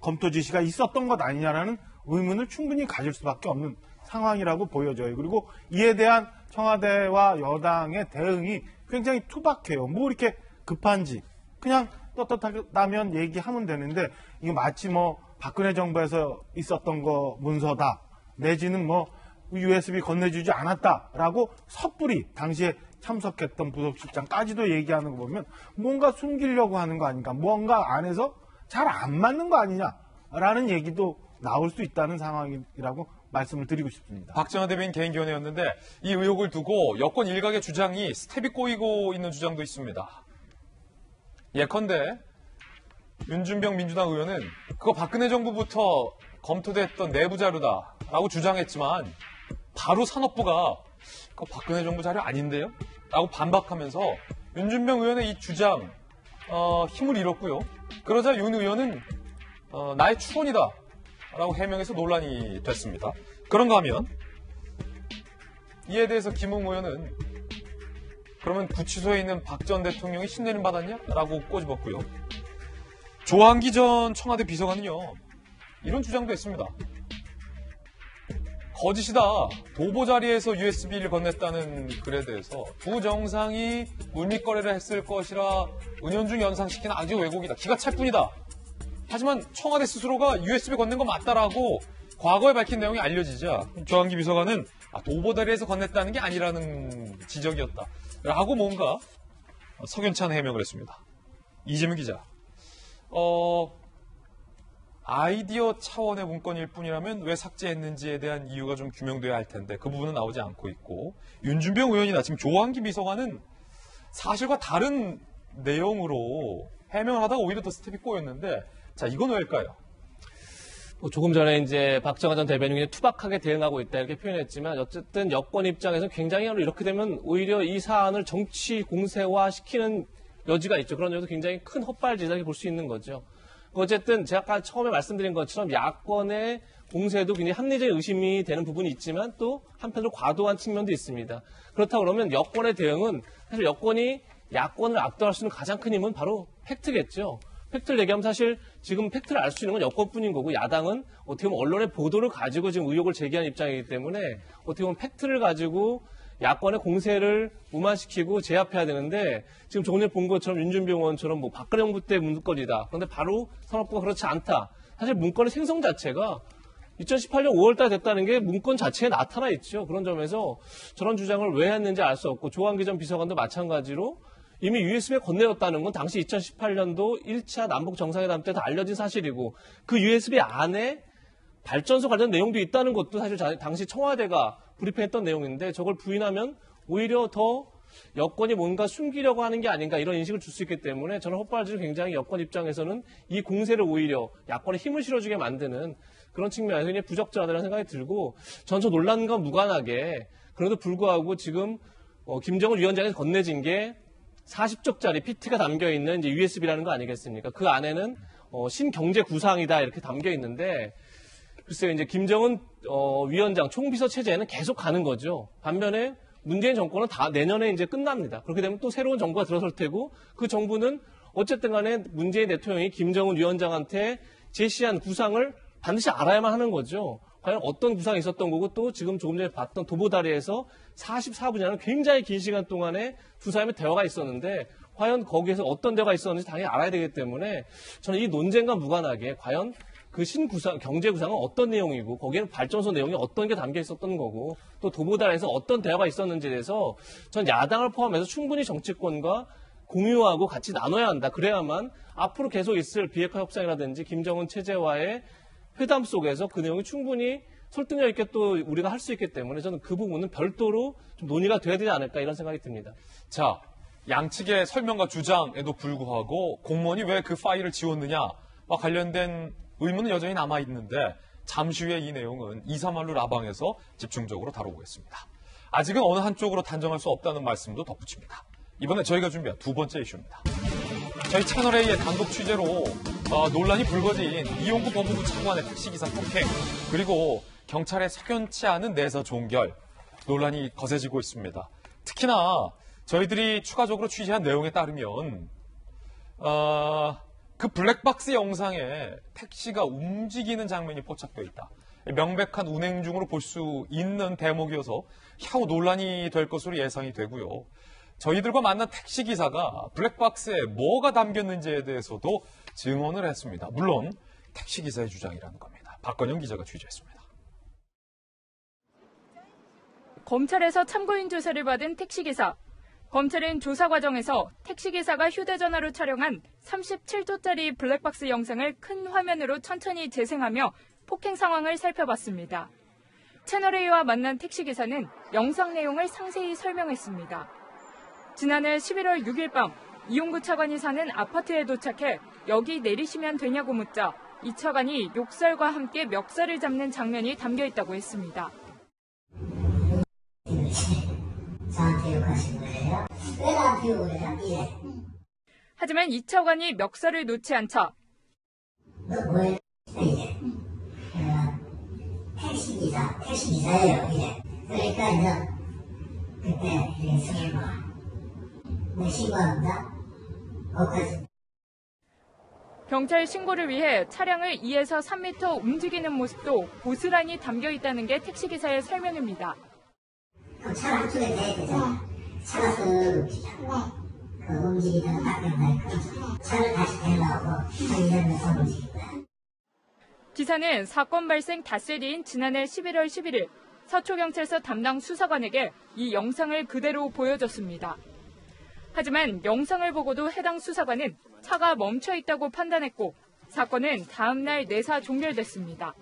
검토 지시가 있었던 것 아니냐라는 의문을 충분히 가질 수밖에 없는 상황이라고 보여져요. 그리고 이에 대한 청와대와 여당의 대응이 굉장히 투박해요. 뭐 이렇게 급한지 그냥 떳떳하다면 얘기하면 되는데 이게 마치 뭐 박근혜 정부에서 있었던 거 문서다 내지는 뭐 USB 건네주지 않았다라고 섣불리 당시에 참석했던 부속실장까지도 얘기하는 거 보면 뭔가 숨기려고 하는 거 아닌가 뭔가 안에서 잘 안 맞는 거 아니냐라는 얘기도 나올 수 있다는 상황이라고 말씀을 드리고 싶습니다. 박정환 대변인 개인기원회였는데 이 의혹을 두고 여권 일각의 주장이 스텝이 꼬이고 있는 주장도 있습니다. 예컨대 윤준병 민주당 의원은 그거 박근혜 정부부터 검토됐던 내부 자료다라고 주장했지만 바로 산업부가 그거 박근혜 정부 자료 아닌데요? 라고 반박하면서 윤준병 의원의 이 주장 어, 힘을 잃었고요. 그러자 윤 의원은 어, 나의 추원이다 라고 해명해서 논란이 됐습니다. 그런가 하면 이에 대해서 김웅 의원은 그러면 구치소에 있는 박 전 대통령이 신뢰는 받았냐? 라고 꼬집었고요. 조한기 전 청와대 비서관은요. 이런 주장도 했습니다. 거짓이다. 도보 자리에서 USB를 건넸다는 글에 대해서 두 정상이 물밑 거래를 했을 것이라 은연중 연상시키는 아주 왜곡이다. 기가 찰 뿐이다. 하지만 청와대 스스로가 USB 건넨 거 맞다라고 과거에 밝힌 내용이 알려지자 조한기 비서관은 아, 도보다리에서 건넸다는 게 아니라는 지적이었다. 라고 뭔가 석연찬 해명을 했습니다. 이재명 기자. 어, 아이디어 차원의 문건일 뿐이라면 왜 삭제했는지에 대한 이유가 좀 규명돼야 할 텐데 그 부분은 나오지 않고 있고 윤준병 의원이나 지금 조한기 비서관은 사실과 다른 내용으로 해명을 하다가 오히려 더 스텝이 꼬였는데 자 이건 왜일까요? 뭐 조금 전에 이제 박정환 전 대변인이 투박하게 대응하고 있다 이렇게 표현했지만 어쨌든 여권 입장에서 굉장히 이렇게 되면 오히려 이 사안을 정치 공세화 시키는 여지가 있죠. 그런 점에서 굉장히 큰 헛발질이라고 볼 수 있는 거죠. 어쨌든 제가 아까 처음에 말씀드린 것처럼 야권의 공세도 굉장히 합리적인 의심이 되는 부분이 있지만 또 한편으로 과도한 측면도 있습니다. 그렇다고 그러면 여권의 대응은 사실 여권이 야권을 압도할 수 있는 가장 큰 힘은 바로 팩트겠죠. 팩트를 얘기하면 사실 지금 팩트를 알 수 있는 건 여권뿐인 거고 야당은 어떻게 보면 언론의 보도를 가지고 지금 의혹을 제기한 입장이기 때문에 어떻게 보면 팩트를 가지고 야권의 공세를 무마시키고 제압해야 되는데 지금 조금 본 것처럼 윤준병 의원처럼 뭐 박근혜 정부 때 문건이다. 그런데 바로 산업부가 그렇지 않다. 사실 문건의 생성 자체가 2018년 5월달 됐다는 게 문건 자체에 나타나 있죠. 그런 점에서 저런 주장을 왜 했는지 알 수 없고 조한기 전 비서관도 마찬가지로 이미 USB에 건네였다는 건 당시 2018년도 1차 남북 정상회담 때 다 알려진 사실이고 그 USB 안에 발전소 관련 내용도 있다는 것도 사실 자- 당시 청와대가 브리핑했던 내용인데 저걸 부인하면 오히려 더 여권이 뭔가 숨기려고 하는 게 아닌가 이런 인식을 줄 수 있기 때문에 저는 헛발질을 굉장히 여권 입장에서는 이 공세를 오히려 야권에 힘을 실어주게 만드는 그런 측면에서 굉장히 부적절하다는 생각이 들고 전저 논란과 무관하게 그래도 불구하고 지금 어, 김정은 위원장이 건네진 게 40쪽짜리 PT가 담겨 있는 이제 USB라는 거 아니겠습니까? 그 안에는 어, 신경제 구상이다 이렇게 담겨 있는데 글쎄요 이제 김정은 어, 위원장 총비서 체제는 계속 가는 거죠. 반면에 문재인 정권은 다 내년에 이제 끝납니다. 그렇게 되면 또 새로운 정부가 들어설 테고 그 정부는 어쨌든 간에 문재인 대통령이 김정은 위원장한테 제시한 구상을 반드시 알아야만 하는 거죠. 과연 어떤 구상이 있었던 거고 또 지금 조금 전에 봤던 도보다리에서 44분이라는 굉장히 긴 시간 동안에 두 사람의 대화가 있었는데 과연 거기에서 어떤 대화가 있었는지 당연히 알아야 되기 때문에 저는 이 논쟁과 무관하게 과연 그 신구상, 경제구상은 어떤 내용이고 거기에는 발전소 내용이 어떤 게 담겨 있었던 거고 또 도보다리에서 어떤 대화가 있었는지에 대해서 전 야당을 포함해서 충분히 정치권과 공유하고 같이 나눠야 한다. 그래야만 앞으로 계속 있을 비핵화 협상이라든지 김정은 체제와의 회담 속에서 그 내용이 충분히 설득력 있게 또 우리가 할 수 있기 때문에 저는 그 부분은 별도로 좀 논의가 돼야 되지 않을까 이런 생각이 듭니다. 자, 양측의 설명과 주장에도 불구하고 공무원이 왜 그 파일을 지웠느냐와 관련된 의문은 여전히 남아 있는데 잠시 후에 이 내용은 2, 3할로 라방에서 집중적으로 다뤄보겠습니다. 아직은 어느 한쪽으로 단정할 수 없다는 말씀도 덧붙입니다. 이번에 저희가 준비한 두 번째 이슈입니다. 저희 채널A의 단독 취재로 어, 논란이 불거진 이용구 법무부 차관의 택시기사 폭행 그리고 경찰의 석연치 않은 내사 종결 논란이 거세지고 있습니다. 특히나 저희들이 추가적으로 취재한 내용에 따르면 어, 그 블랙박스 영상에 택시가 움직이는 장면이 포착되어 있다. 명백한 운행 중으로 볼 수 있는 대목이어서 향후 논란이 될 것으로 예상이 되고요. 저희들과 만난 택시 기사가 블랙박스에 뭐가 담겼는지에 대해서도 증언을 했습니다. 물론 택시 기사의 주장이라는 겁니다. 박건영 기자가 취재했습니다. 검찰에서 참고인 조사를 받은 택시기사. 검찰은 조사 과정에서 택시기사가 휴대전화로 촬영한 37초짜리 블랙박스 영상을 큰 화면으로 천천히 재생하며 폭행 상황을 살펴봤습니다. 채널A와 만난 택시기사는 영상 내용을 상세히 설명했습니다. 지난해 11월 6일 밤 이용구 차관이 사는 아파트에 도착해 여기 내리시면 되냐고 묻자 이 차관이 욕설과 함께 멱살을 잡는 장면이 담겨 있다고 했습니다. 저한테 욕하신 거예요? 왜 나한테 욕을 해요? 예. 하지만 이 차관이 멱살을 놓지 않자 너 뭐해? 이래. 내가 택시기사, 택시기사예요. 이래. 그러니까 이제 그때 먹어. 내 신고합니다. 거기까지. 경찰 신고를 위해 차량을 2에서 3m 움직이는 모습도 고스란히 담겨 있다는 게 택시기사의 설명입니다. 그럼 차 한쪽에 대야 되잖아. 차가 쓱 움직여. 그 움직이다가 닦여나니까 차를 다시 대려고 한 2년에서 움직일 거야. 기사는 사건 발생 닷새 뒤인 지난해 11월 11일 서초경찰서 담당 수사관에게 이 영상을 그대로 보여줬습니다. 하지만 영상을 보고도 해당 수사관은 차가 멈춰 있다고 판단했고 사건은 다음날 내사 종결됐습니다.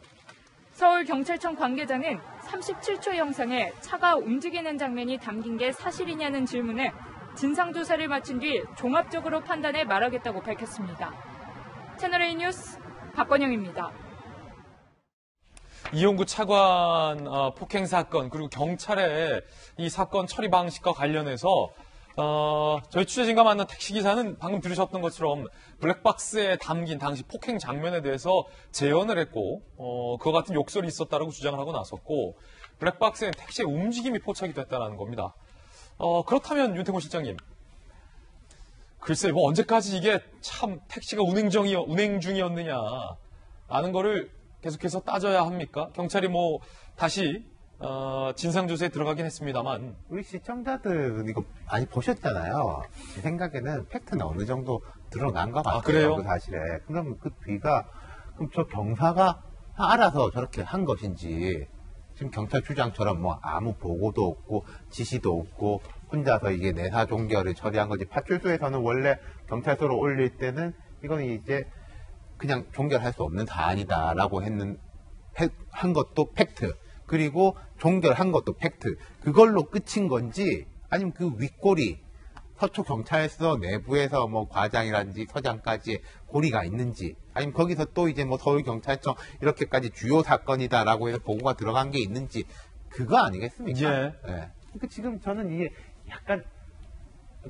서울경찰청 관계자는 37초 영상에 차가 움직이는 장면이 담긴 게 사실이냐는 질문에 진상조사를 마친 뒤 종합적으로 판단해 말하겠다고 밝혔습니다. 채널A 뉴스 박건영입니다. 이용구 차관 어, 폭행 사건 그리고 경찰의 이 사건 처리 방식과 관련해서 어, 저희 취재진과 만난 택시기사는 방금 들으셨던 것처럼 블랙박스에 담긴 당시 폭행 장면에 대해서 재연을 했고, 어, 그와 같은 욕설이 있었다라고 주장을 하고 나섰고, 블랙박스에 택시의 움직임이 포착이 됐다는 겁니다. 어, 그렇다면 윤태곤 실장님. 글쎄, 뭐 언제까지 이게 참 택시가 운행 중이, 운행 중이었느냐, 라는 거를 계속해서 따져야 합니까? 경찰이 뭐 다시 어, 진상조사에 들어가긴 했습니다만. 우리 시청자들은 이거 많이 보셨잖아요. 제 생각에는 팩트는 어느 정도 드러난 것 같아요. 그래요? 그 사실에. 그럼 그 뒤가, 그럼 저 경사가 알아서 저렇게 한 것인지, 지금 경찰 주장처럼 뭐 아무 보고도 없고, 지시도 없고, 혼자서 이게 내사 종결을 처리한 거지. 파출소에서는 원래 경찰서로 올릴 때는 이건 이제 그냥 종결할 수 없는 사안이다라고 했는, 해- 한 것도 팩트. 그리고 종결한 것도 팩트. 그걸로 끝인 건지 아니면 그 윗골이 서초 경찰서 내부에서 뭐 과장이라든지 서장까지 고리가 있는지 아니면 거기서 또 이제 뭐 서울 경찰청 이렇게까지 주요 사건이다라고 해서 보고가 들어간 게 있는지 그거 아니겠습니까? 예. 그러니까 지금 저는 이게 약간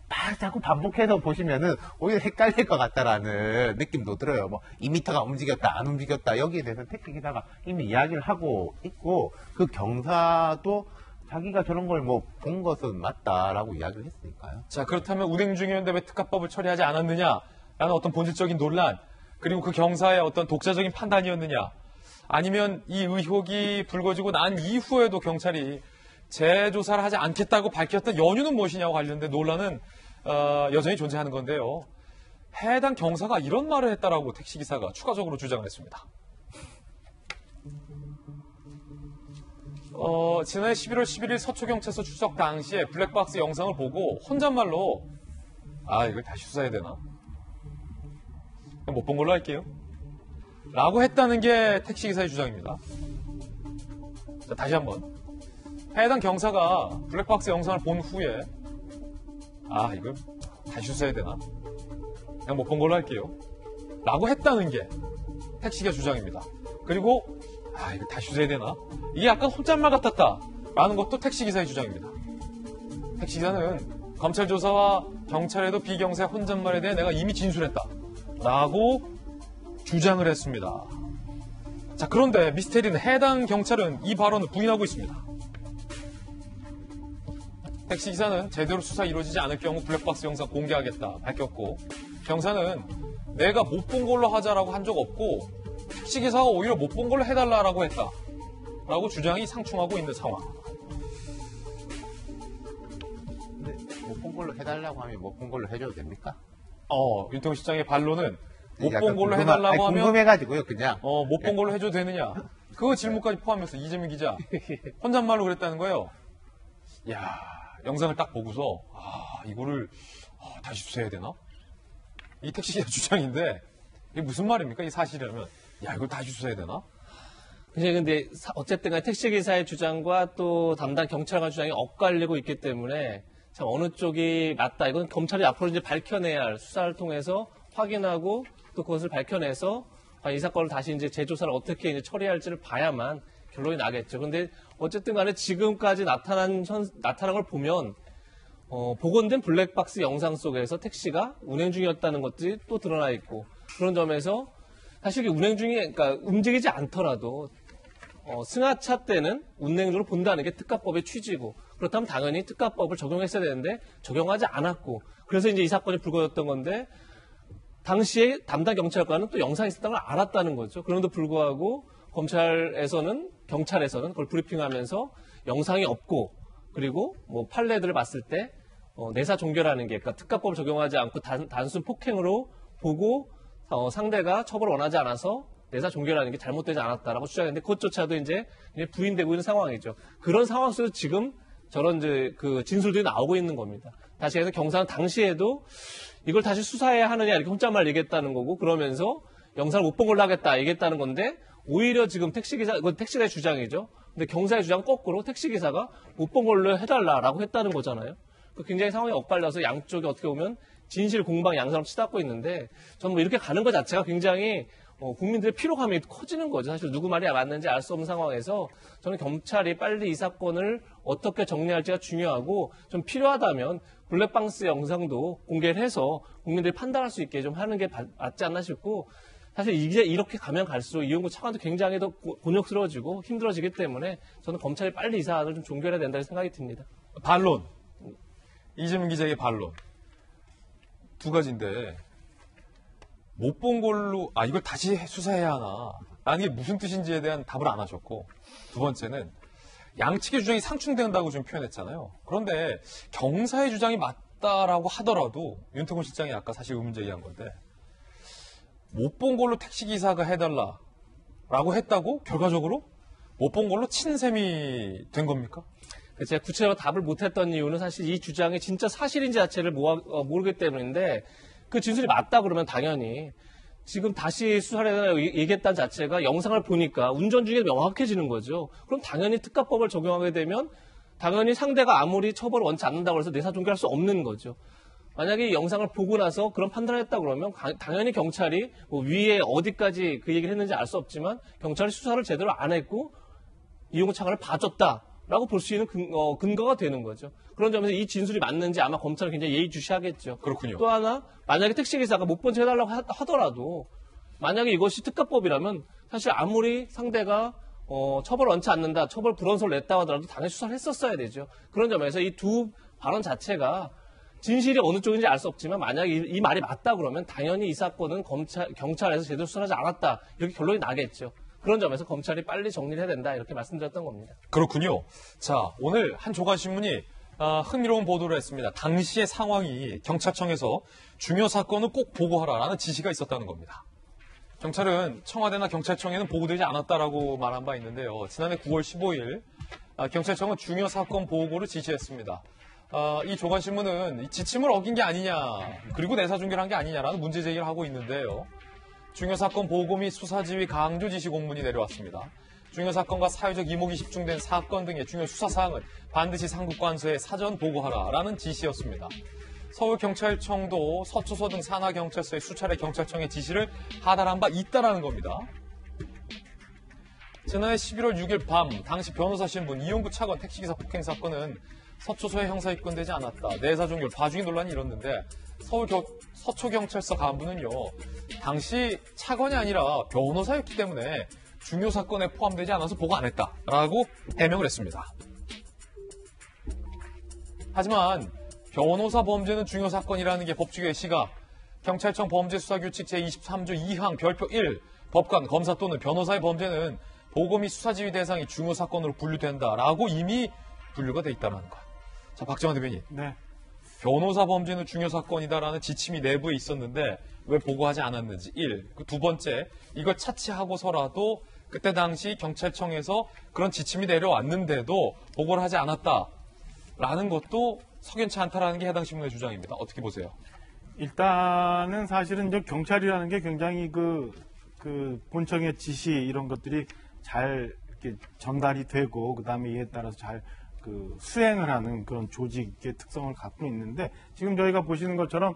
막 자꾸 반복해서 보시면은 오히려 헷갈릴 것 같다라는 느낌도 들어요. 뭐 2미터가 움직였다, 안 움직였다 여기에 대해서 택시 기사가 이미 이야기를 하고 있고 그 경사도 자기가 저런 걸 뭐 본 것은 맞다라고 이야기를 했으니까요. 자, 그렇다면 운행 중이었는데 왜 특가법을 처리하지 않았느냐라는 어떤 본질적인 논란, 그리고 그 경사의 어떤 독자적인 판단이었느냐, 아니면 이 의혹이 불거지고 난 이후에도 경찰이 재조사를 하지 않겠다고 밝혔던 연유는 무엇이냐고 관련된 논란은 어, 여전히 존재하는 건데요. 해당 경사가 이런 말을 했다라고 택시기사가 추가적으로 주장을 했습니다. 어, 지난해 11월 11일 서초경찰서 출석 당시에 블랙박스 영상을 보고 혼잣말로 아 이걸 다시 수사해야 되나? 못 본 걸로 할게요. 라고 했다는 게 택시기사의 주장입니다. 자, 다시 한번. 해당 경사가 블랙박스 영상을 본 후에 아 이걸 다시 수사해야 되나? 그냥 못 본 걸로 할게요. 라고 했다는 게 택시기사 주장입니다. 그리고 아 이거 다시 수사해야 되나? 이게 약간 혼잣말 같았다. 라는 것도 택시기사의 주장입니다. 택시기사는 검찰 조사와 경찰에도 비경사의 혼잣말에 대해 내가 이미 진술했다. 라고 주장을 했습니다. 자, 그런데 미스테리는 해당 경찰은 이 발언을 부인하고 있습니다. 택시기사는 제대로 수사 이루어지지 않을 경우 블랙박스 영상 공개하겠다 밝혔고 경사는 내가 못 본 걸로 하자라고 한 적 없고 택시기사가 오히려 못 본 걸로 해달라라고 했다. 라고 주장이 상충하고 있는 상황. 근데 못 본 걸로 해달라고 하면 못 본 걸로 해줘도 됩니까? 어, 윤태호 시장의 반론은 못 본 걸로 해달라고 아니, 하면 궁금해가지고요, 그냥. 어, 못 본 걸로 해줘도 되느냐? 그 질문까지 포함해서 이재명 기자 *laughs* 혼잣말로 그랬다는 거예요. 야, 영상을 딱 보고서 아, 이거를 아, 다시 수사해야 되나? 이 택시 기자 *laughs* 주장인데 이게 무슨 말입니까? 이 사실이라면 야, 이걸 다시 수사해야 되나? 근데 사- 어쨌든 간에 택시기사의 주장과 또 담당 경찰관 주장이 엇갈리고 있기 때문에 참 어느 쪽이 맞다. 이건 검찰이 앞으로 이제 밝혀내야 할 수사를 통해서 확인하고 또 그것을 밝혀내서 아, 이 사건을 다시 이제 재조사를 어떻게 이제 처리할지를 봐야만 결론이 나겠죠. 근데 어쨌든 간에 지금까지 나타난 현- 나타난 걸 보면 어, 복원된 블랙박스 영상 속에서 택시가 운행 중이었다는 것들이 또 드러나 있고 그런 점에서 사실 운행 중에 그러니까 움직이지 않더라도 어, 승하차 때는 운행으로 본다는 게 특가법의 취지고 그렇다면 당연히 특가법을 적용했어야 되는데 적용하지 않았고 그래서 이제 이 사건이 불거졌던 건데 당시에 담당 경찰관은 또 영상이 있었다는 걸 알았다는 거죠. 그럼에도 불구하고 검찰에서는 경찰에서는 그걸 브리핑하면서 영상이 없고 그리고 뭐 판례들을 봤을 때 어, 내사 종결하는 게 그러니까 특가법을 적용하지 않고 단, 단순 폭행으로 보고 어, 상대가 처벌을 원하지 않아서 내사 종결하는 게 잘못되지 않았다라고 주장했는데 그것조차도 이제 부인되고 있는 상황이죠. 그런 상황 속에서 지금 저런 이제 그 진술들이 나오고 있는 겁니다. 다시 해서 경사는 당시에도 이걸 다시 수사해야 하느냐 이렇게 혼잣말 얘기했다는 거고 그러면서 영상을 못 본 걸로 하겠다 얘기했다는 건데 오히려 지금 택시기사 이건 택시기사의 주장이죠. 근데 경사의 주장 거꾸로 택시기사가 못 본 걸로 해달라라고 했다는 거잖아요. 그 굉장히 상황이 엇갈려서 양쪽이 어떻게 보면 진실 공방 양상으로 치닫고 있는데 저는 뭐 이렇게 가는 것 자체가 굉장히 어, 국민들의 피로감이 커지는 거죠. 사실 누구 말이 맞는지 알 수 없는 상황에서 저는 경찰이 빨리 이 사건을 어떻게 정리할지가 중요하고 좀 필요하다면 블랙박스 영상도 공개를 해서 국민들이 판단할 수 있게 좀 하는 게 바- 맞지 않나 싶고 사실 이제 이렇게 가면 갈수록 이용구 차관도 굉장히 더 고- 곤욕스러워지고 힘들어지기 때문에 저는 검찰이 빨리 이 사안을 좀 종결해야 된다는 생각이 듭니다. 반론. 이재명 기자의 반론. 두 가지인데, 못 본 걸로, 아, 이걸 다시 수사해야 하나. 라는 게 무슨 뜻인지에 대한 답을 안 하셨고, 두 번째는, 양측의 주장이 상충된다고 좀 표현했잖아요. 그런데, 경사의 주장이 맞다라고 하더라도, 윤태곤 실장이 아까 사실 의문 제기한 건데, 못 본 걸로 택시기사가 해달라. 라고 했다고? 결과적으로? 못 본 걸로 친 셈이 된 겁니까? 그 제가 구체적으로 답을 못했던 이유는 사실 이 주장이 진짜 사실인지 자체를 어, 모르기 때문인데 그 진술이 맞다 그러면 당연히 지금 다시 수사를 얘기했다는 자체가 영상을 보니까 운전 중에 명확해지는 거죠. 그럼 당연히 특가법을 적용하게 되면 당연히 상대가 아무리 처벌을 원치 않는다고 해서 내사 종결할 수 없는 거죠. 만약에 이 영상을 보고 나서 그런 판단을 했다 그러면 가- 당연히 경찰이 뭐 위에 어디까지 그 얘기를 했는지 알 수 없지만 경찰이 수사를 제대로 안 했고 이용구 차관을 봐줬다라고 볼 수 있는 근, 거가 되는 거죠. 그런 점에서 이 진술이 맞는지 아마 검찰은 굉장히 예의주시하겠죠. 그렇군요. 또 하나 만약에 택시기사가 못본척 해달라고 하- 하더라도 만약에 이것이 특가법이라면 사실 아무리 상대가 어, 처벌 원치 않는다, 처벌 불원서를 냈다 하더라도 당연히 수사를 했었어야 되죠. 그런 점에서 이 두 발언 자체가 진실이 어느 쪽인지 알 수 없지만 만약 이, 이 말이 맞다 그러면 당연히 이 사건은 검찰, 경찰에서 제대로 수사하지 않았다 이렇게 결론이 나겠죠. 그런 점에서 검찰이 빨리 정리를 해야 된다 이렇게 말씀드렸던 겁니다. 그렇군요. 자, 오늘 한 조간신문이 아, 흥미로운 보도를 했습니다. 당시의 상황이 경찰청에서 중요 사건은 꼭 보고하라라는 지시가 있었다는 겁니다. 경찰은 청와대나 경찰청에는 보고되지 않았다라고 말한 바 있는데요. 지난해 9월 15일 아, 경찰청은 중요 사건 보고를 지시했습니다. 아, 이 조간신문은 이 지침을 어긴 게 아니냐, 그리고 내사중계를 한 게 아니냐라는 문제 제기를 하고 있는데요. 중요 사건 보고 및 수사 지휘 강조 지시 공문이 내려왔습니다. 중요 사건과 사회적 이목이 집중된 사건 등의 중요 수사 사항은 반드시 상급관서에 사전 보고하라라는 지시였습니다. 서울경찰청도 서초소 등 산하경찰서에 수차례 경찰청의 지시를 하달한 바 있다라는 겁니다. 지난해 11월 6일 밤 당시 변호사 신분 이용구 차관 택시기사 폭행 사건은 서초소에 형사 입건되지 않았다. 내사 종결 봐주기 논란이 일었는데 서울 겨- 서초경찰서 간부는요. 당시 차관이 아니라 변호사였기 때문에 중요 사건에 포함되지 않아서 보고 안 했다라고 해명을 했습니다. 하지만 변호사 범죄는 중요 사건이라는 게 법칙의 시각 경찰청 범죄수사규칙 제23조 2항 별표 1 법관, 검사 또는 변호사의 범죄는 보고 및 수사지휘 대상이 중요 사건으로 분류된다라고 이미 분류가 돼 있다는 거. 자, 박정환 대변인. 네. 변호사 범죄는 중요 사건이다라는 지침이 내부에 있었는데 왜 보고하지 않았는지 1. 그 두 번째, 이걸 차치하고서라도 그때 당시 경찰청에서 그런 지침이 내려왔는데도 보고를 하지 않았다라는 것도 석연치 않다라는 게 해당 신문의 주장입니다. 어떻게 보세요? 일단은 사실은 이제 경찰이라는 게 굉장히 그, 그 본청의 지시 이런 것들이 잘 이렇게 전달이 되고 그 다음에 이에 따라서 잘 그 수행을 하는 그런 조직의 특성을 갖고 있는데 지금 저희가 보시는 것처럼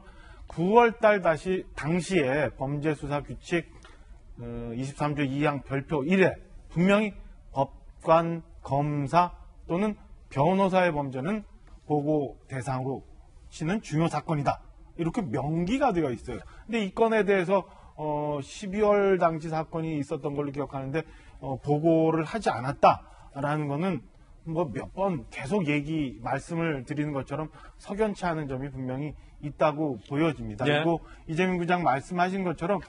9월 달 다시 당시에 범죄수사 규칙 어, 23조 2항 별표 1에 분명히 법관, 검사 또는 변호사의 범죄는 보고 대상으로 치는 중요 사건이다. 이렇게 명기가 되어 있어요. 근데 이 건에 대해서 어 12월 당시 사건이 있었던 걸로 기억하는데 어, 보고를 하지 않았다라는 거는 뭐 몇 번 계속 얘기 말씀을 드리는 것처럼 석연치 않은 점이 분명히 있다고 보여집니다. 예. 그리고 이재명 부장 말씀하신 것처럼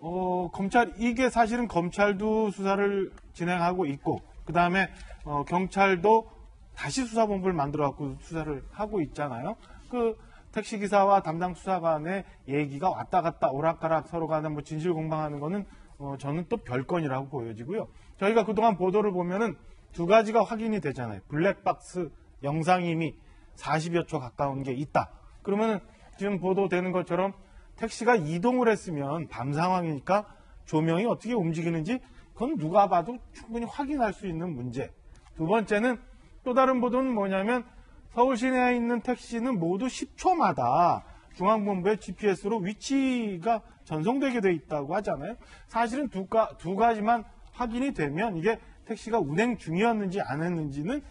어, 검찰 이게 사실은 검찰도 수사를 진행하고 있고 그 다음에 어, 경찰도 다시 수사본부를 만들어 갖고 수사를 하고 있잖아요. 그 택시 기사와 담당 수사관의 얘기가 왔다 갔다 오락가락 서로 간에 뭐 진실 공방하는 거는 어, 저는 또 별건이라고 보여지고요. 저희가 그동안 보도를 보면은 두 가지가 확인이 되잖아요. 블랙박스 영상이 이미 40여 초 가까운 게 있다. 그러면은 지금 보도되는 것처럼 택시가 이동을 했으면 밤 상황이니까 조명이 어떻게 움직이는지 그건 누가 봐도 충분히 확인할 수 있는 문제. 두 번째는 또 다른 보도는 뭐냐면 서울 시내에 있는 택시는 모두 10초마다 중앙본부의 GPS로 위치가 전송되게 돼 있다고 하잖아요. 사실은 두, 가, 두 가지만 확인이 되면 이게 택시가 운행 중이었는지 안 했는지는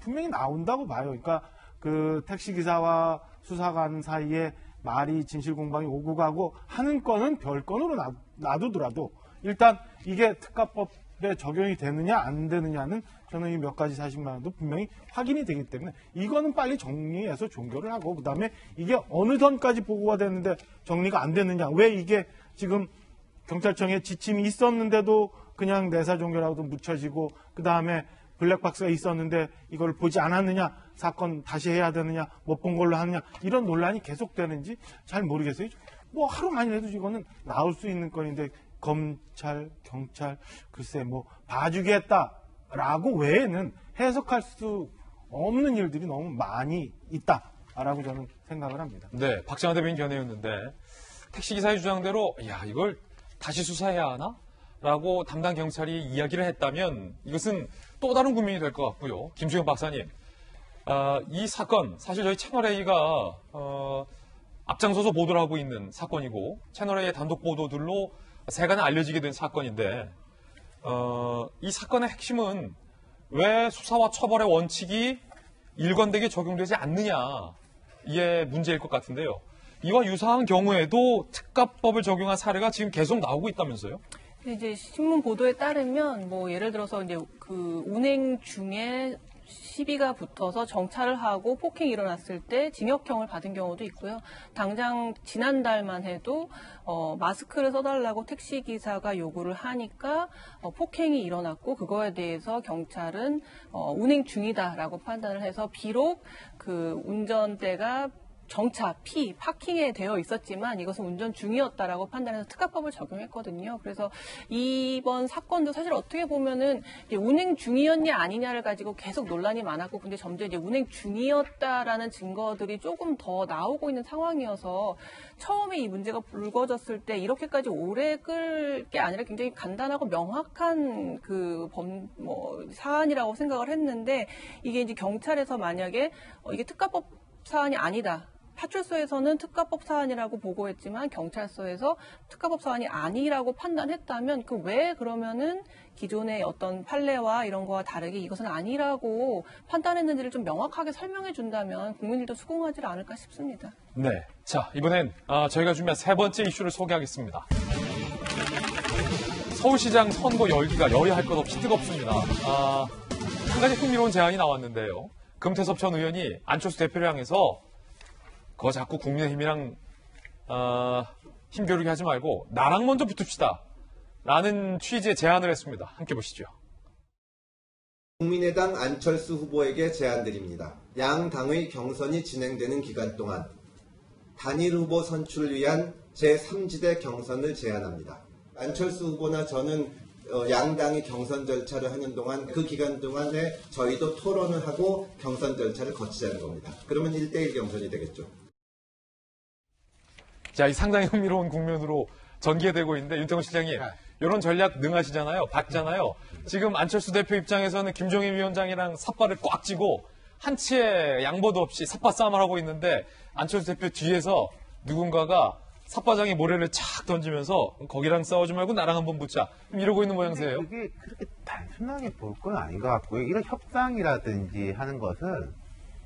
분명히 나온다고 봐요. 그러니까 그 택시 기사와 수사관 사이에 말이 진실 공방이 오고 가고 하는 건은 별 건으로 놔- 놔두더라도 일단 이게 특가법에 적용이 되느냐 안 되느냐는 저는 이 몇 가지 사실만도 분명히 확인이 되기 때문에 이거는 빨리 정리해서 종결을 하고 그다음에 이게 어느 선까지 보고가 됐는데 정리가 안 됐느냐 왜 이게 지금 경찰청에 지침이 있었는데도 그냥 내사 종결하고도 묻혀지고 그 다음에 블랙박스가 있었는데 이걸 보지 않았느냐 사건 다시 해야 되느냐 못 본 걸로 하느냐 이런 논란이 계속되는지 잘 모르겠어요. 뭐 하루만이라도 이거는 나올 수 있는 건인데 검찰 경찰 글쎄 뭐 봐주겠다라고 외에는 해석할 수 없는 일들이 너무 많이 있다라고 저는 생각을 합니다. 네, 박정환 대변인 견해였는데 택시기사의 주장대로 야 이걸 다시 수사해야 하나? 라고 담당 경찰이 이야기를 했다면 이것은 또 다른 국민이 될 것 같고요. 김수영 박사님, 아, 이 사건 사실 저희 채널A가 어, 앞장서서 보도를 하고 있는 사건이고 채널A의 단독 보도들로 세간에 알려지게 된 사건인데 어, 이 사건의 핵심은 왜 수사와 처벌의 원칙이 일관되게 적용되지 않느냐 이게 문제일 것 같은데요. 이와 유사한 경우에도 특가법을 적용한 사례가 지금 계속 나오고 있다면서요? 이제 신문 보도에 따르면 뭐 예를 들어서 이제 그 운행 중에 시비가 붙어서 정차를 하고 폭행이 일어났을 때 징역형을 받은 경우도 있고요. 당장 지난달만 해도 어, 마스크를 써달라고 택시 기사가 요구를 하니까 어, 폭행이 일어났고 그거에 대해서 경찰은 어, 운행 중이다라고 판단을 해서 비록 그 운전대가 정차, 피, 파킹에 되어 있었지만 이것은 운전 중이었다라고 판단해서 특가법을 적용했거든요. 그래서 이번 사건도 사실 어떻게 보면은 운행 중이었냐 아니냐를 가지고 계속 논란이 많았고 근데 점점 이제 운행 중이었다라는 증거들이 조금 더 나오고 있는 상황이어서 처음에 이 문제가 불거졌을 때 이렇게까지 오래 끌 게 아니라 굉장히 간단하고 명확한 그 범, 뭐, 사안이라고 생각을 했는데 이게 이제 경찰에서 만약에 어, 이게 특가법 사안이 아니다. 파출소에서는 특가법 사안이라고 보고했지만 경찰서에서 특가법 사안이 아니라고 판단했다면 그 왜 그러면은 기존의 어떤 판례와 이런 거와 다르게 이것은 아니라고 판단했는지를 좀 명확하게 설명해 준다면 국민들도 수긍하지 않을까 싶습니다. 네. 자, 이번엔 아, 저희가 준비한 세 번째 이슈를 소개하겠습니다. 서울시장 선거 열기가 여야 할 것 없이 뜨겁습니다. 아, 한 가지 흥미로운 제안이 나왔는데요. 금태섭 전 의원이 안철수 대표를 향해서 그거 자꾸 국민의힘이랑 아, 힘겨루기 하지 말고 나랑 먼저 붙읍시다. 라는 취지의 제안을 했습니다. 함께 보시죠. 국민의당 안철수 후보에게 제안드립니다. 양 당의 경선이 진행되는 기간 동안 단일 후보 선출을 위한 제3지대 경선을 제안합니다. 안철수 후보나 저는 어, 양당이 경선 절차를 하는 동안 그 기간 동안에 저희도 토론을 하고 경선 절차를 거치자는 겁니다. 그러면 1대1 경선이 되겠죠. 자, 이 상당히 흥미로운 국면으로 전개되고 있는데 윤태곤 실장님 이런 전략 능하시잖아요. 봤잖아요. 지금 안철수 대표 입장에서는 김종인 위원장이랑 삿발을 꽉 쥐고 한치의 양보도 없이 삿바 싸움을 하고 있는데 안철수 대표 뒤에서 누군가가 삿바장에 모래를 착 던지면서 거기랑 싸우지 말고 나랑 한번 붙자 이러고 있는 모양새예요. 그게 그렇게 단순하게 볼 건 아닌 것 같고요. 이런 협상이라든지 하는 것은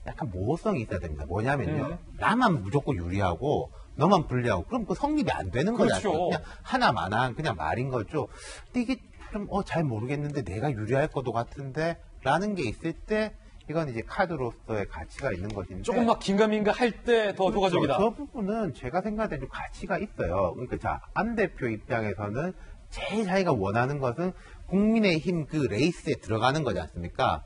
약간 모호성이 있어야 됩니다. 뭐냐면요. 음. 나만 무조건 유리하고 너만 불리하고 그럼 그 성립이 안 되는 그렇죠. 거죠. 그냥 하나만한 그냥 말인 거죠. 근데 이게 좀 어 잘 모르겠는데 내가 유리할 것도 같은데 라는 게 있을 때 이건 이제 카드로서의 가치가 있는 것인데 조금 막 긴가민가 할 때 더 효과적이다. 저 부분은 제가 생각할 때 좀 가치가 있어요. 그러니까 자, 안 대표 입장에서는 제일 자기가 원하는 것은 국민의힘 그 레이스에 들어가는 거지 않습니까?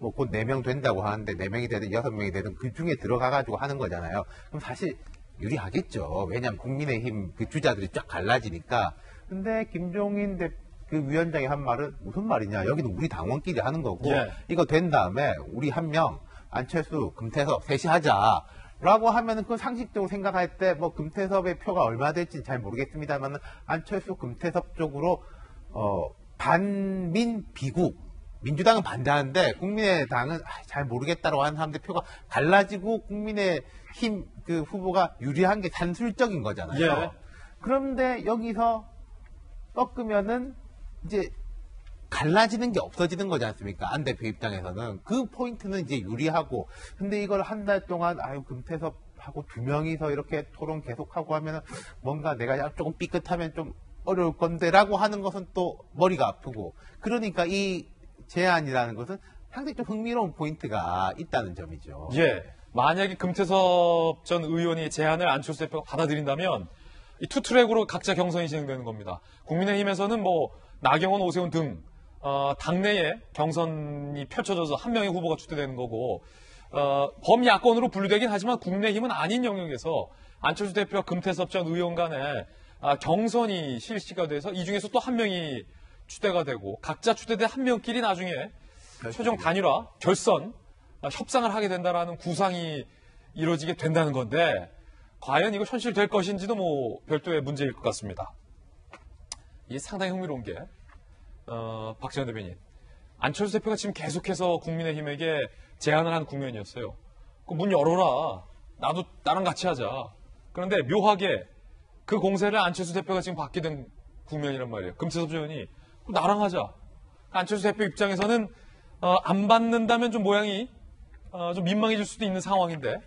뭐 곧 4명 된다고 하는데 4명이 되든 6명이 되든 그 중에 들어가가지고 하는 거잖아요. 그럼 사실 유리하겠죠. 왜냐하면 국민의힘 그 주자들이 쫙 갈라지니까. 근데 김종인 대, 그 위원장이 한 말은 무슨 말이냐. 여기는 우리 당원끼리 하는 거고 예. 이거 된 다음에 우리 한 명 안철수, 금태섭 셋이 하자. 라고 하면은 그 상식적으로 생각할 때 뭐 금태섭의 표가 얼마 될지 잘 모르겠습니다만 안철수, 금태섭 쪽으로 어 반민 비국 민주당은 반대하는데 국민의당은 아, 잘 모르겠다라고 하는 사람들 표가 갈라지고 국민의 힘 그 후보가 유리한 게 산술적인 거잖아요. 예. 그런데 여기서 꺾으면은 이제 갈라지는 게 없어지는 거지 않습니까? 안 대표 입장에서는. 그 포인트는 이제 유리하고. 근데 이걸 한 달 동안, 아유, 금태섭 하고 두 명이서 이렇게 토론 계속하고 하면은 뭔가 내가 조금 삐끗하면 좀 어려울 건데라고 하는 것은 또 머리가 아프고. 그러니까 이 제안이라는 것은 상당히 좀 흥미로운 포인트가 있다는 점이죠. 예. 만약에 금태섭 전 의원이 제안을 안철수 대표가 받아들인다면 이 투트랙으로 각자 경선이 진행되는 겁니다. 국민의힘에서는 뭐 나경원, 오세훈 등 어, 당내에 경선이 펼쳐져서 한 명의 후보가 추대되는 거고 어, 범야권으로 분류되긴 하지만 국민의힘은 아닌 영역에서 안철수 대표와 금태섭 전 의원 간에 아, 경선이 실시가 돼서 이 중에서 또 한 명이 추대가 되고 각자 추대된 한 명끼리 나중에 최종 단일화, 결선, 아, 협상을 하게 된다라는 구상이 이루어지게 된다는 건데 과연 이거 현실될 것인지도 뭐 별도의 문제일 것 같습니다. 이게 상당히 흥미로운 게 어, 박지원 대변인 안철수 대표가 지금 계속해서 국민의힘에게 제안을 한 국면이었어요. 그 문 열어라. 나도 나랑 같이 하자. 그런데 묘하게 그 공세를 안철수 대표가 지금 받게 된 국면이란 말이에요. 금태섭 의원이 나랑 하자. 안철수 대표 입장에서는 어, 안 받는다면 좀 모양이 어, 좀 민망해질 수도 있는 상황인데.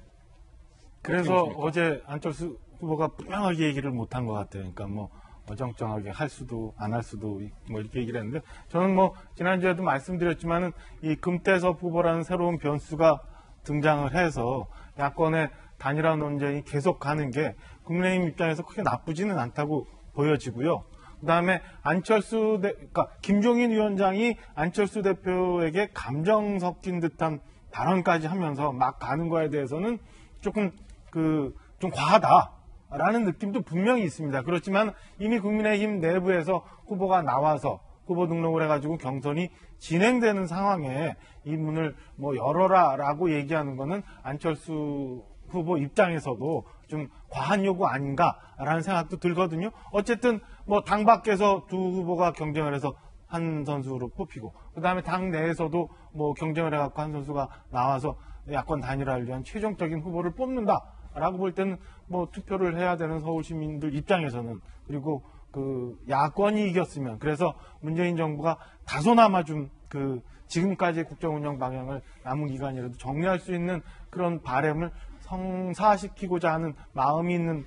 그래서? 어제 안철수 후보가 분명하게 얘기를 못한 것 같아요. 그러니까 뭐 어정쩡하게 할 수도 안 할 수도 뭐 이렇게 얘기를 했는데 저는 뭐 지난주에도 말씀드렸지만은 이 금태섭 후보라는 새로운 변수가 등장을 해서 야권의 단일화 논쟁이 계속 가는 게 국민의힘 입장에서 크게 나쁘지는 않다고 보여지고요. 그다음에 안철수 대, 그러니까 김종인 위원장이 안철수 대표에게 감정 섞인 듯한 발언까지 하면서 막 가는 거에 대해서는 조금 그 좀 과하다라는 느낌도 분명히 있습니다. 그렇지만 이미 국민의힘 내부에서 후보가 나와서 후보 등록을 해가지고 경선이 진행되는 상황에 이 문을 뭐 열어라라고 얘기하는 거는 안철수 후보 입장에서도 좀 과한 요구 아닌가라는 생각도 들거든요. 어쨌든 뭐 당 밖에서 두 후보가 경쟁을 해서 한 선수로 뽑히고 그 다음에 당 내에서도 뭐 경쟁을 해갖고 한 선수가 나와서 야권 단일화를 위한 최종적인 후보를 뽑는다라고 볼 때는 뭐 투표를 해야 되는 서울 시민들 입장에서는 그리고 그 야권이 이겼으면 그래서 문재인 정부가 다소나마 좀 그 지금까지 국정 운영 방향을 남은 기간이라도 정리할 수 있는 그런 바램을 성사시키고자 하는 마음이 있는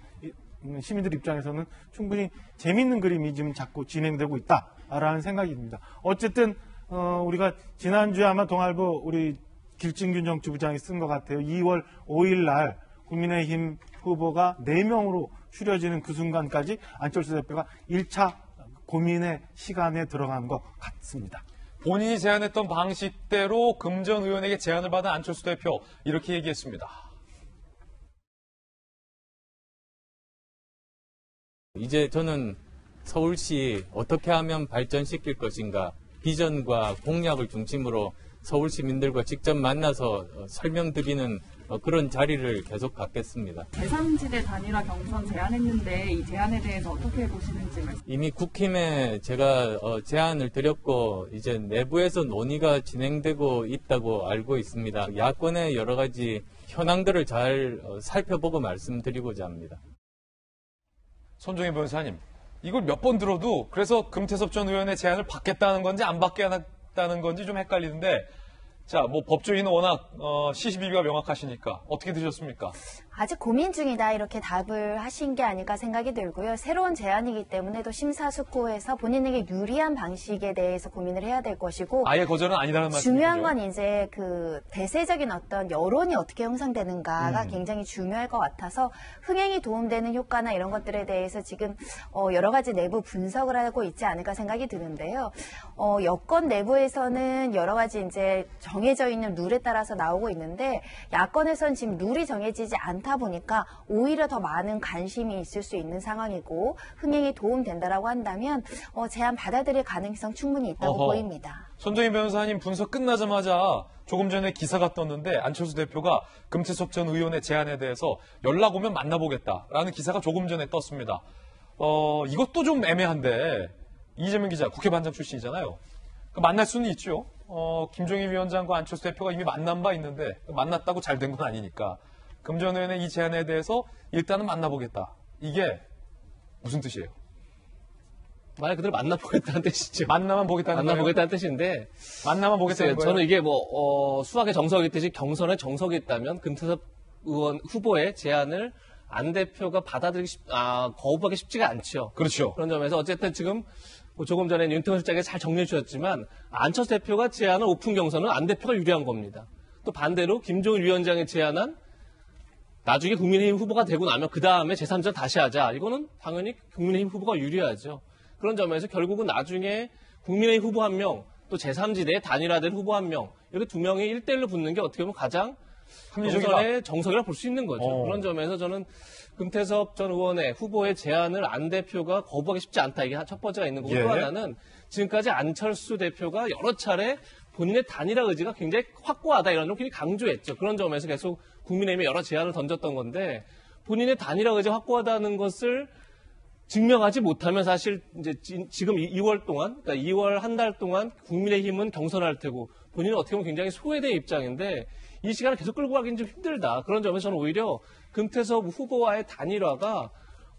시민들 입장에서는 충분히 재밌는 그림이 지금 자꾸 진행되고 있다라는 생각입니다. 어쨌든 어, 우리가 지난주에 아마 동아일보 우리 길진균 정치부장이 쓴 것 같아요. 2월 5일 날 국민의힘 후보가 4명으로 추려지는 그 순간까지 안철수 대표가 1차 고민의 시간에 들어간 것 같습니다. 본인이 제안했던 방식대로 금전 의원에게 제안을 받은 안철수 대표 이렇게 얘기했습니다. 이제 저는 서울시 어떻게 하면 발전시킬 것인가 비전과 공약을 중심으로 서울 시민들과 직접 만나서 어, 설명드리는 어, 그런 자리를 계속 갖겠습니다. 제3지대 단일화 경선 제안했는데 이 제안에 대해서 어떻게 보시는지 말씀 이미 국힘에 제가 어, 제안을 드렸고 이제 내부에서 논의가 진행되고 있다고 알고 있습니다. 야권의 여러 가지 현황들을 잘 어, 살펴보고 말씀드리고자 합니다. 손종희 변호사님, 이걸 몇 번 들어도 그래서 금태섭 전 의원의 제안을 받겠다는 건지 안 받겠다는 건지 좀 헷갈리는데 자, 뭐 법조인은 워낙 어, 시시비비가 명확하시니까 어떻게 드셨습니까? 아직 고민 중이다 이렇게 답을 하신 게 아닐까 생각이 들고요. 새로운 제안이기 때문에 또 심사숙고해서 본인에게 유리한 방식에 대해서 고민을 해야 될 것이고 아예 거절은 아니라는 말씀이죠. 중요한 건 이제 그 대세적인 어떤 여론이 어떻게 형성되는가가 음. 굉장히 중요할 것 같아서 흥행이 도움되는 효과나 이런 것들에 대해서 지금 어, 여러 가지 내부 분석을 하고 있지 않을까 생각이 드는데요. 어, 여권 내부에서는 여러 가지 이제 정해져 있는 룰에 따라서 나오고 있는데 야권에서는 지금 룰이 정해지지 않다 보니까 오히려 더 많은 관심이 있을 수 있는 상황이고 흥행이 도움된다라고 한다면 어, 제안 받아들일 가능성 충분히 있다고 어허. 보입니다. 손정희 변호사님 분석 끝나자마자 조금 전에 기사가 떴는데 안철수 대표가 금태섭 전 의원의 제안에 대해서 연락 오면 만나보겠다라는 기사가 조금 전에 떴습니다. 어, 이것도 좀 애매한데 이재명 기자 국회 반장 출신이잖아요. 그 만날 수는 있죠. 어, 김종인 위원장과 안철수 대표가 이미 만난 바 있는데 만났다고 잘 된 건 아니니까 금전 의원의 이 제안에 대해서 일단은 만나보겠다. 이게 무슨 뜻이에요? 말 그대로 만나보겠다는 뜻이죠. 만나만 보겠다는 만나보겠다는 뜻인데. 만나만 보겠다는 거예요? 저는 이게 뭐, 어, 수학의 정석이 있듯이 경선에 정석이 있다면 금태섭 의원 후보의 제안을 안 대표가 받아들이기 쉽, 아, 거부하기 쉽지가 않죠. 그렇죠. 그런 점에서 어쨌든 지금 뭐 조금 전에 윤태원 실장이 잘 정리해 주셨지만 안철수 대표가 제안한 오픈 경선은 안 대표가 유리한 겁니다. 또 반대로 김종인 위원장이 제안한 나중에 국민의힘 후보가 되고 나면 그 다음에 제3전 다시 하자. 이거는 당연히 국민의힘 후보가 유리하죠. 그런 점에서 결국은 나중에 국민의힘 후보 한 명, 또 제3지대에 단일화된 후보 한 명, 이렇게 두 명이 1대1로 붙는 게 어떻게 보면 가장 합리적이다. 경선의 정석이라 볼 수 있는 거죠. 어. 그런 점에서 저는 금태섭 전 의원의 후보의 제안을 안 대표가 거부하기 쉽지 않다. 이게 첫 번째가 있는 거고 예. 또 하나는 지금까지 안철수 대표가 여러 차례 본인의 단일화 의지가 굉장히 확고하다 이런 점 굉장히 강조했죠. 그런 점에서 계속 국민의힘에 여러 제안을 던졌던 건데 본인의 단일화 의지 가 확고하다는 것을 증명하지 못하면 사실 이제 지- 지금 2월 동안, 그러니까 2월 한 달 동안 국민의힘은 경선할 테고 본인은 어떻게 보면 굉장히 소외된 입장인데 이 시간을 계속 끌고 가기는 좀 힘들다. 그런 점에서 저는 오히려 금태섭 후보와의 단일화가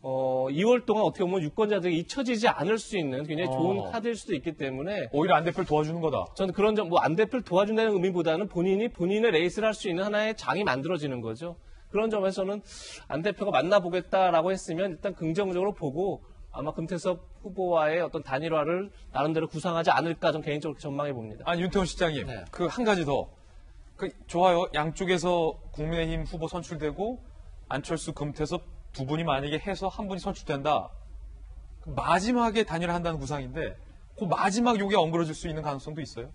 어, 2월 동안 어떻게 보면 유권자들에게 잊혀지지 않을 수 있는 굉장히 좋은 어. 카드일 수도 있기 때문에 오히려 안 대표를 도와주는 거다. 저는 그런 점, 뭐 안 대표를 도와준다는 의미보다는 본인이 본인의 레이스를 할 수 있는 하나의 장이 만들어지는 거죠. 그런 점에서는 안 대표가 만나보겠다라고 했으면 일단 긍정적으로 보고 아마 금태섭 후보와의 어떤 단일화를 나름대로 구상하지 않을까 좀 개인적으로 전망해 봅니다. 아니 윤태원 실장님, 그한 가지 더. 그 좋아요. 양쪽에서 국민의힘 후보 선출되고 안철수, 금태섭 두 분이 만약에 해서 한 분이 선출된다. 그 마지막에 단일화한다는 구상인데 그 마지막 요게 엉그러질 수 있는 가능성도 있어요.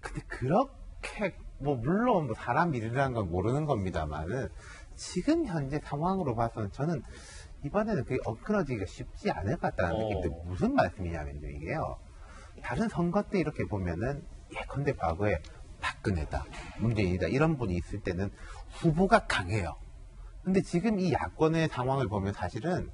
근데 그렇게 뭐 물론 뭐 사람 일이라는 건 모르는 겁니다만은 지금 현재 상황으로 봐서는 저는 이번에는 그게 엉클어지기가 쉽지 않을 것 같다는 어. 느낌인데 무슨 말씀이냐면요 이게요 다른 선거 때 이렇게 보면은 예컨대 과거에 박근혜다 문재인이다 이런 분이 있을 때는 후보가 강해요 근데 지금 이 야권의 상황을 보면 사실은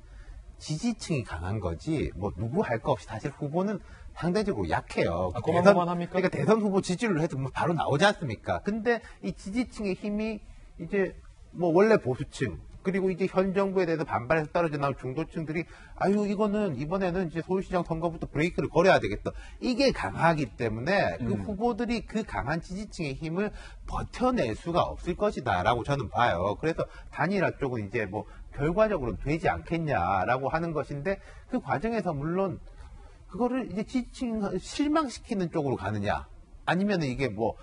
지지층이 강한 거지 뭐 누구 할 거 없이 사실 후보는 상대적으로 약해요. 아, 고만고만합니까? 그러니까 대선 후보 지지율로 해도 뭐 바로 나오지 않습니까? 근데 이 지지층의 힘이 이제 뭐 원래 보수층 그리고 이제 현 정부에 대해서 반발해서 떨어져 나온 중도층들이 아유 이거는 이번에는 이제 서울시장 선거부터 브레이크를 걸어야 되겠다. 이게 강하기 때문에 그 음. 후보들이 그 강한 지지층의 힘을 버텨낼 수가 없을 것이다라고 저는 봐요. 그래서 단일화 쪽은 이제 뭐 결과적으로 되지 않겠냐라고 하는 것인데 그 과정에서 물론 그거를 이제 지지층 실망시키는 쪽으로 가느냐 아니면 이게 뭐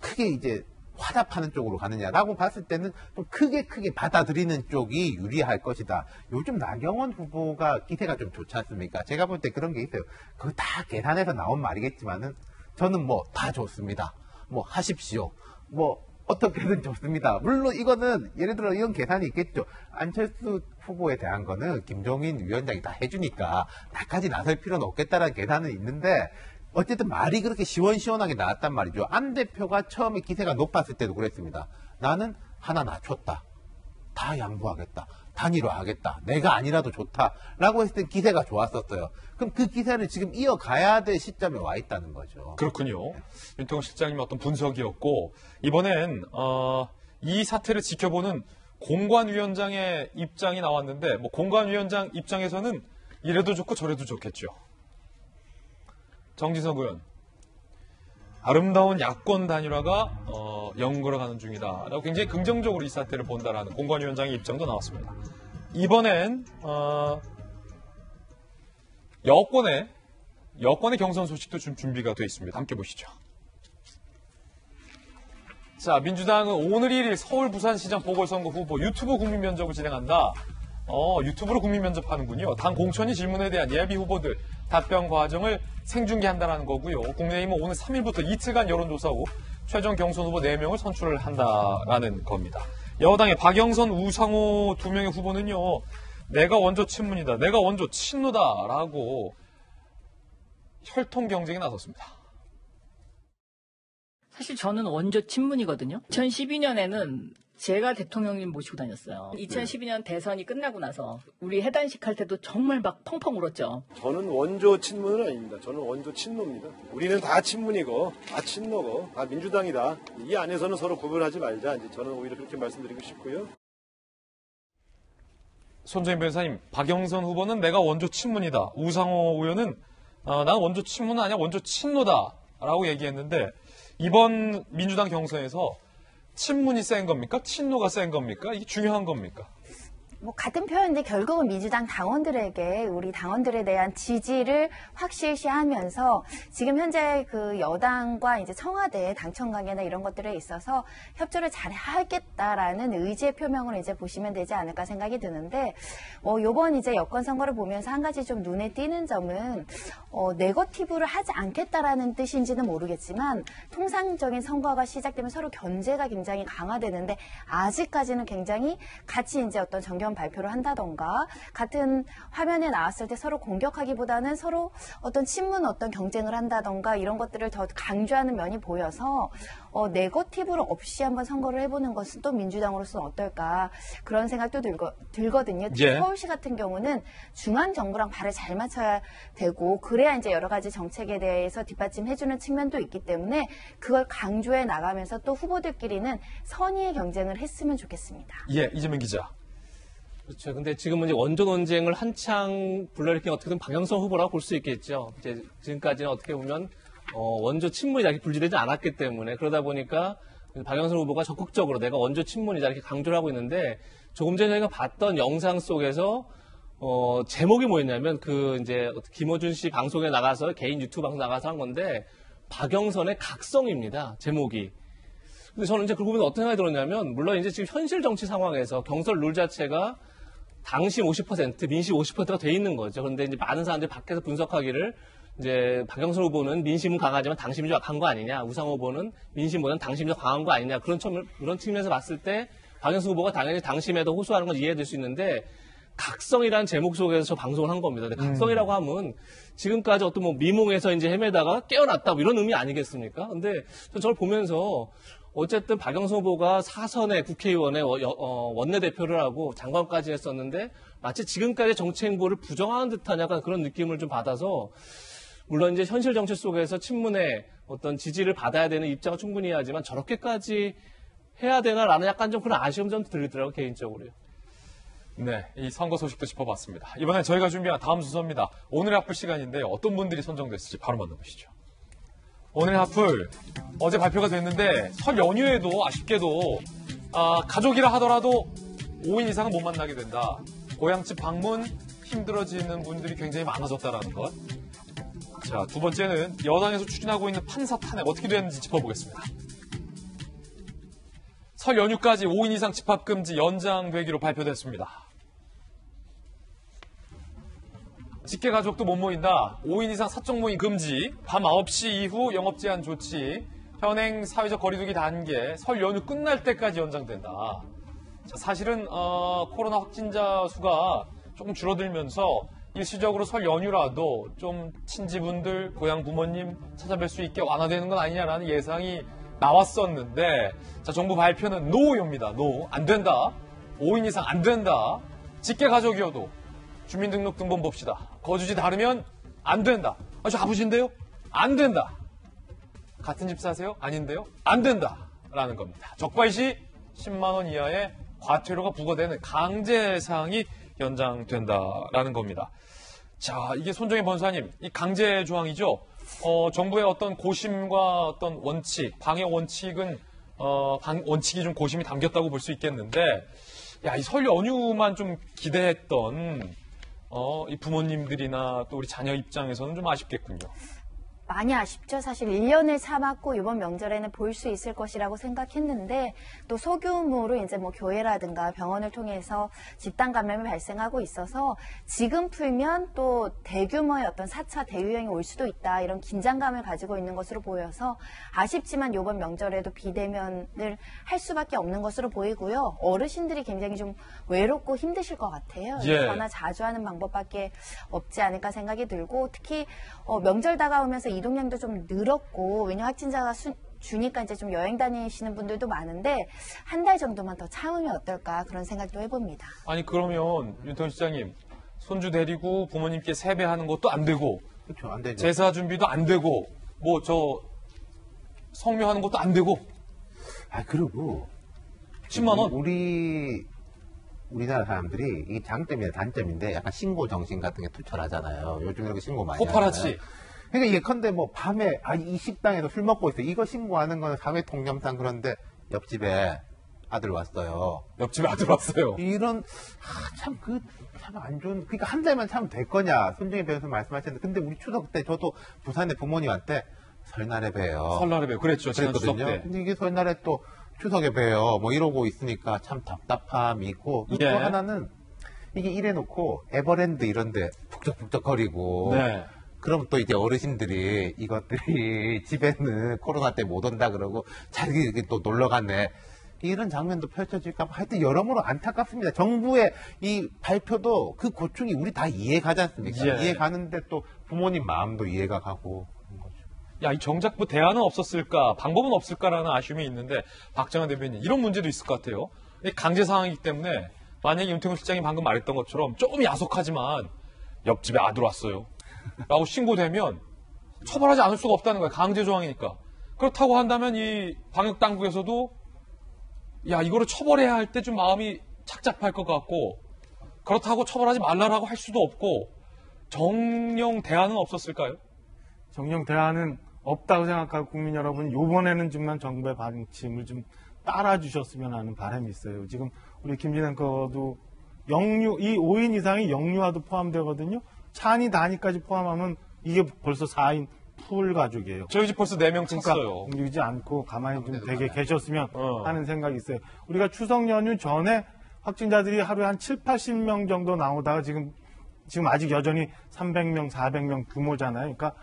크게 이제 화답하는 쪽으로 가느냐라고 봤을 때는 좀 크게 크게 받아들이는 쪽이 유리할 것이다. 요즘 나경원 후보가 기세가 좀 좋지 않습니까? 제가 볼 때 그런 게 있어요. 그거 다 계산해서 나온 말이겠지만은 저는 뭐 다 좋습니다. 뭐 하십시오. 뭐 어떻게든 좋습니다. 물론 이거는 예를 들어 이런 계산이 있겠죠. 안철수 후보에 대한 거는 김종인 위원장이 다 해주니까 나까지 나설 필요는 없겠다라는 계산은 있는데 어쨌든 말이 그렇게 시원시원하게 나왔단 말이죠. 안 대표가 처음에 기세가 높았을 때도 그랬습니다. 나는 하나 낮췄다. 다 양보하겠다. 단일화하겠다. 내가 아니라도 좋다. 라고 했을 때 기세가 좋았었어요. 그럼 그 기세를 지금 이어가야 될 시점에 와 있다는 거죠. 그렇군요. 윤태원 실장님 어떤 분석이었고 이번엔 어, 이 사태를 지켜보는 공관위원장의 입장이 나왔는데 뭐 공관위원장 입장에서는 이래도 좋고 저래도 좋겠죠. 정지석 의원 아름다운 야권 단일화가 어, 연걸어가는 중이다 라고 굉장히 긍정적으로 이 사태를 본다라는 공관위원장의 입장도 나왔습니다. 이번엔 어, 여권의 여권의 경선 소식도 좀 준비가 되어 있습니다. 함께 보시죠. 자, 민주당은 오늘 1일 서울 부산시장 보궐선거 후보 유튜브 국민 면접을 진행한다. 어, 유튜브로 국민 면접하는군요. 당 공천이 질문에 대한 예비 후보들 답변 과정을 생중계한다는 거고요. 국민의힘은 오늘 3일부터 이틀간 여론조사 후 최종 경선 후보 4명을 선출을 한다라는 겁니다. 여당의 박영선, 우상호 두 명의 후보는요. 내가 원조 친문이다. 내가 원조 친노다라고 혈통 경쟁에 나섰습니다. 사실 저는 원조 친문이거든요. 2012년에는 제가 대통령님 모시고 다녔어요. 2012년 대선이 끝나고 나서 우리 해단식 할 때도 정말 막 펑펑 울었죠. 저는 원조 친문은 아닙니다. 저는 원조 친노입니다. 우리는 다 친문이고, 다 친노고, 다 민주당이다. 이 안에서는 서로 구분하지 말자. 이제 저는 오히려 그렇게 말씀드리고 싶고요. 손정인 변호사님, 박영선 후보는 내가 원조 친문이다. 우상호 의원은 어, 나는 원조 친문은 아니야, 원조 친노다라고 얘기했는데 이번 민주당 경선에서 친문이 센 겁니까? 친노가 센 겁니까? 이게 중요한 겁니까? 뭐 같은 표현인데 결국은 민주당 당원들에게 우리 당원들에 대한 지지를 확실시하면서 지금 현재 그 여당과 이제 청와대 당청 관계나 이런 것들에 있어서 협조를 잘 하겠다라는 의지의 표명을 이제 보시면 되지 않을까 생각이 드는데 어 요번 이제 여권 선거를 보면서 한 가지 좀 눈에 띄는 점은 어 네거티브를 하지 않겠다라는 뜻인지는 모르겠지만 통상적인 선거가 시작되면 서로 견제가 굉장히 강화되는데 아직까지는 굉장히 같이 이제 어떤 정견 발표를 한다던가 같은 화면에 나왔을 때 서로 공격하기보다는 서로 어떤 친문 어떤 경쟁을 한다던가 이런 것들을 더 강조하는 면이 보여서 어, 네거티브로 없이 한번 선거를 해보는 것은 또 민주당으로서는 어떨까 그런 생각도 들거, 들거든요. 예. 서울시 같은 경우는 중앙 정부랑 발을 잘 맞춰야 되고 그래야 이제 여러 가지 정책에 대해서 뒷받침해주는 측면도 있기 때문에 그걸 강조해 나가면서 또 후보들끼리는 선의의 경쟁을 했으면 좋겠습니다. 예, 이재명 기자. 그렇죠. 근데 지금은 이제 원조 논쟁을 한창 불러일으킨 어떻게든 박영선 후보라고 볼 수 있겠죠. 이제 지금까지는 어떻게 보면 어, 원조 친문이다 이렇게 분리되지 않았기 때문에 그러다 보니까 박영선 후보가 적극적으로 내가 원조 친문이다 이렇게 강조를 하고 있는데 조금 전에 저희가 봤던 영상 속에서 어, 제목이 뭐였냐면 그 이제 김어준 씨 방송에 나가서 개인 유튜브 방송 나가서 한 건데 박영선의 각성입니다. 제목이. 근데 저는 이제 그걸 보면 어떤 생각이 들었냐면 물론 이제 지금 현실 정치 상황에서 경선 룰 자체가 당시 50% 민심 50%가 돼 있는 거죠. 그런데 이제 많은 사람들이 밖에서 분석하기를 이제 박영선 후보는 민심은 강하지만 당심이 좀 약한 거 아니냐. 우상 후보는 민심보다는 당심이 더 강한 거 아니냐. 그런 점, 그런 측면에서 봤을 때 박영선 후보가 당연히 당심에도 호소하는 건 이해될 수 있는데 각성이라는 제목 속에서 저 방송을 한 겁니다. 근데 각성이라고 하면 지금까지 어떤 뭐 미몽에서 이제 헤매다가 깨어났다 뭐 이런 의미 아니겠습니까? 근데 전 저를 보면서 어쨌든 박영선 후보가 사선의 국회의원의 어, 원내대표를 하고 장관까지 했었는데 마치 지금까지 정치 행보를 부정하는 듯한 약간 그런 느낌을 좀 받아서 물론 이제 현실 정치 속에서 친문의 어떤 지지를 받아야 되는 입장은 충분히 하지만 저렇게까지 해야 되나라는 약간 좀 그런 아쉬움 좀 들더라고요 개인적으로요. 네, 이 선거 소식도 짚어봤습니다. 이번엔 저희가 준비한 다음 순서입니다. 오늘의 핫플 시간인데 어떤 분들이 선정됐을지 바로 만나보시죠. 오늘의 핫플 어제 발표가 됐는데 설 연휴에도 아쉽게도 아, 가족이라 하더라도 5인 이상은 못 만나게 된다. 고향집 방문 힘들어지는 분들이 굉장히 많아졌다라는 것. 자, 두 번째는 여당에서 추진하고 있는 판사 탄핵 어떻게 되는지 짚어보겠습니다. 설 연휴까지 5인 이상 집합금지 연장되기로 발표됐습니다. 직계 가족도 못 모인다. 5인 이상 사적 모임 금지. 밤 9시 이후 영업 제한 조치. 현행 사회적 거리두기 단계. 설 연휴 끝날 때까지 연장된다. 자, 사실은 어, 코로나 확진자 수가 조금 줄어들면서 일시적으로 설 연휴라도 좀 친지분들, 고향 부모님 찾아뵐 수 있게 완화되는 건 아니냐라는 예상이 나왔었는데 자, 정부 발표는 no입니다. No. 안 된다. 5인 이상 안 된다. 직계 가족이어도 주민등록등본 봅시다. 거주지 다르면 안 된다. 아, 저 아버지인데요? 안 된다. 같은 집 사세요? 아닌데요? 안 된다. 라는 겁니다. 적발 시 10만 원 이하의 과태료가 부과되는 강제사항이 연장된다라는 겁니다. 자, 이게 손정혜 변호사님, 이 강제 조항이죠. 어, 정부의 어떤 고심과 어떤 원칙, 방역 원칙은 어, 방- 원칙이 좀 고심이 담겼다고 볼 수 있겠는데, 야, 이 설 연휴만 좀 기대했던 어, 이 부모님들이나 또 우리 자녀 입장에서는 좀 아쉽겠군요. 많이 아쉽죠. 사실 1년을 참았고 이번 명절에는 볼 수 있을 것이라고 생각했는데 또 소규모로 이제 뭐 교회라든가 병원을 통해서 집단 감염이 발생하고 있어서 지금 풀면 또 대규모의 어떤 4차 대유행이 올 수도 있다 이런 긴장감을 가지고 있는 것으로 보여서 아쉽지만 이번 명절에도 비대면을 할 수밖에 없는 것으로 보이고요. 어르신들이 굉장히 좀 외롭고 힘드실 것 같아요. 예. 전화 자주 하는 방법밖에 없지 않을까 생각이 들고 특히 어, 명절 다가오면서 이동량도 좀 늘었고 왜냐 확진자가 수- 주니까 이제 좀 여행 다니시는 분들도 많은데 한 달 정도만 더 참으면 어떨까 그런 생각도 해봅니다. 아니 그러면 윤태원 시장님 손주 데리고 부모님께 세배하는 것도 안 되고 그렇죠, 안 되죠. 제사 준비도 안 되고 뭐 저 성묘하는 것도 안 되고 아 그리고 10만 원 우리 우리나라 사람들이 이 장점이나 단점인데 약간 신고 정신 같은 게 투철하잖아요. 요즘 이렇게 신고 많이. 하잖아요. 그러니까 이게 컨대 뭐 밤에 아 이 식당에서 술 먹고 있어. 이거 신고하는 거는 사회 통념상 그런데 옆집에 아들 왔어요. 옆집에 아들 왔어요. 이런 참그 참 안 좋은 그러니까 한 달만 참으면 될 거냐 손정희 변호사 말씀하셨는데 근데 우리 추석 때 저도 부산에 부모님한테 설날에 봬요. 설날에 봬요. 그랬죠, 그랬거든요. 때. 근데 이게 설날에 또 추석에 봬요. 뭐 이러고 있으니까 참 답답함이 있고 또 예. 하나는 이게 이래 놓고 에버랜드 이런데 북적북적거리고 네. 그럼 또 이제 어르신들이 이것들이 *laughs* 집에는 코로나 때 못 온다 그러고 자기 또 놀러 갔네. 이런 장면도 펼쳐질까 봐 하여튼 여러모로 안타깝습니다. 정부의 이 발표도 그 고충이 우리 다 이해가지 않습니까? 예. 이해가는데 또 부모님 마음도 이해가 가고 야, 이 정작부 대안은 없었을까, 방법은 없을까라는 아쉬움이 있는데, 박정환 대변인, 이런 문제도 있을 것 같아요. 이 강제 상황이기 때문에, 만약에 윤태곤 실장이 방금 말했던 것처럼 조금 야속하지만, 옆집에 아들 왔어요. 라고 신고되면, 처벌하지 않을 수가 없다는 거예요. 강제 조항이니까. 그렇다고 한다면, 이 방역 당국에서도, 야, 이거를 처벌해야 할 때 좀 마음이 착잡할 것 같고, 그렇다고 처벌하지 말라라고 할 수도 없고, 정령 대안은 없었을까요? 정령 대안은 없다고 생각하고 국민 여러분 요번에는 좀만 정부의 방침을 좀 따라주셨으면 하는 바람이 있어요. 지금 우리 김진환 거도 영유 이 5인 이상이 영유아도 포함되거든요. 찬이 단위까지 포함하면 이게 벌써 4인 풀 가족이에요. 저희 집 벌써 4명 쳤어요. 움직이지 않고 가만히 좀 되게 계셨으면 어. 하는 생각이 있어요. 우리가 추석 연휴 전에 확진자들이 하루에 한 7, 80명 정도 나오다가 지금 지금 아직 여전히 300명, 400명 규모잖아요. 그러니까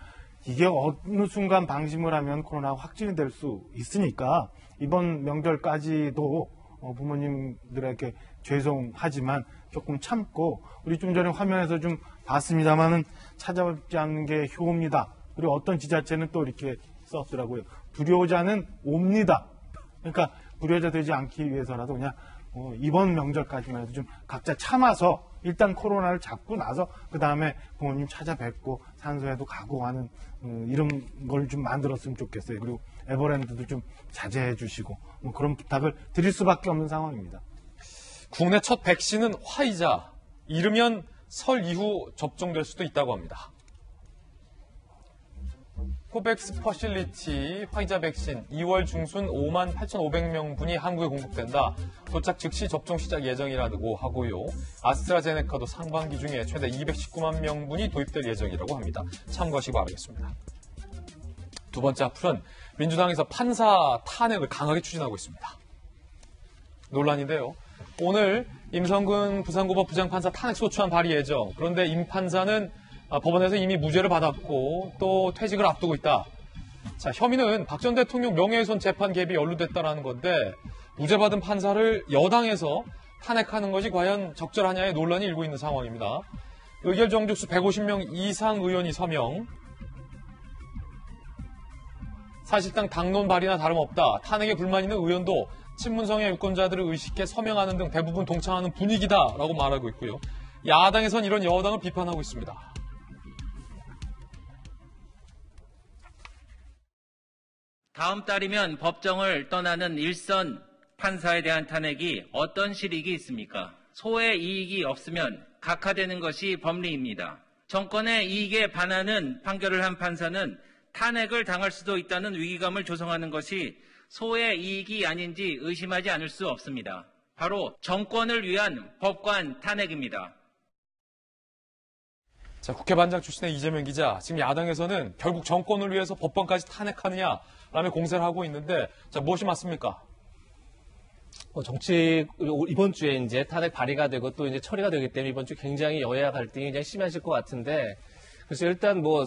이게 어느 순간 방심을 하면 코로나 확진이 될 수 있으니까 이번 명절까지도 어, 부모님들에게 죄송하지만 조금 참고 우리 좀 전에 화면에서 좀 봤습니다만은 찾아뵙지 않는 게 효입니다. 그리고 어떤 지자체는 또 이렇게 썼더라고요. 불효자는 옵니다. 그러니까 불효자 되지 않기 위해서라도 그냥 어, 이번 명절까지만 해도 좀 각자 참아서 일단 코로나를 잡고 나서 그 다음에 부모님 찾아뵙고 산소에도 가고 하는 어, 이런 걸 좀 만들었으면 좋겠어요. 그리고 에버랜드도 좀 자제해 주시고 뭐 그런 부탁을 드릴 수밖에 없는 상황입니다. 국내 첫 백신은 화이자. 이르면 설 이후 접종될 수도 있다고 합니다. 코백스 퍼실리티 화이자 백신 2월 중순 5만 8,500명분이 한국에 공급된다. 도착 즉시 접종 시작 예정이라고 하고요. 아스트라제네카도 상반기 중에 최대 219만 명분이 도입될 예정이라고 합니다. 참고하시기 바라겠습니다. 두 번째 앞은 민주당에서 판사 탄핵을 강하게 추진하고 있습니다. 논란인데요. 오늘 임성근 부산고법 부장판사 탄핵 소추안 발의 예정. 그런데 임 판사는 아, 법원에서 이미 무죄를 받았고 또 퇴직을 앞두고 있다. 자, 혐의는 박 전 대통령 명예훼손 재판 개입이 연루됐다라는 건데 무죄 받은 판사를 여당에서 탄핵하는 것이 과연 적절하냐의 논란이 일고 있는 상황입니다. 의결 정족수 150명 이상 의원이 서명. 사실상 당론 발의나 다름없다. 탄핵에 불만 있는 의원도 친문성의 유권자들을 의식해 서명하는 등 대부분 동참하는 분위기다라고 말하고 있고요. 야당에선 이런 여당을 비판하고 있습니다. 다음 달이면 법정을 떠나는 일선 판사에 대한 탄핵이 어떤 실익이 있습니까? 소의 이익이 없으면 각하되는 것이 법리입니다. 정권의 이익에 반하는 판결을 한 판사는 탄핵을 당할 수도 있다는 위기감을 조성하는 것이 소의 이익이 아닌지 의심하지 않을 수 없습니다. 바로 정권을 위한 법관 탄핵입니다. 자, 국회 반장 출신의 이재명 기자, 지금 야당에서는 결국 정권을 위해서 법관까지 탄핵하느냐라며 공세를 하고 있는데, 자, 무엇이 맞습니까? 어, 정치 이번 주에 이제 탄핵 발의가 되고 또 이제 처리가 되기 때문에 이번 주 굉장히 여야 갈등이 굉장히 심해질 것 같은데 그래서 일단 뭐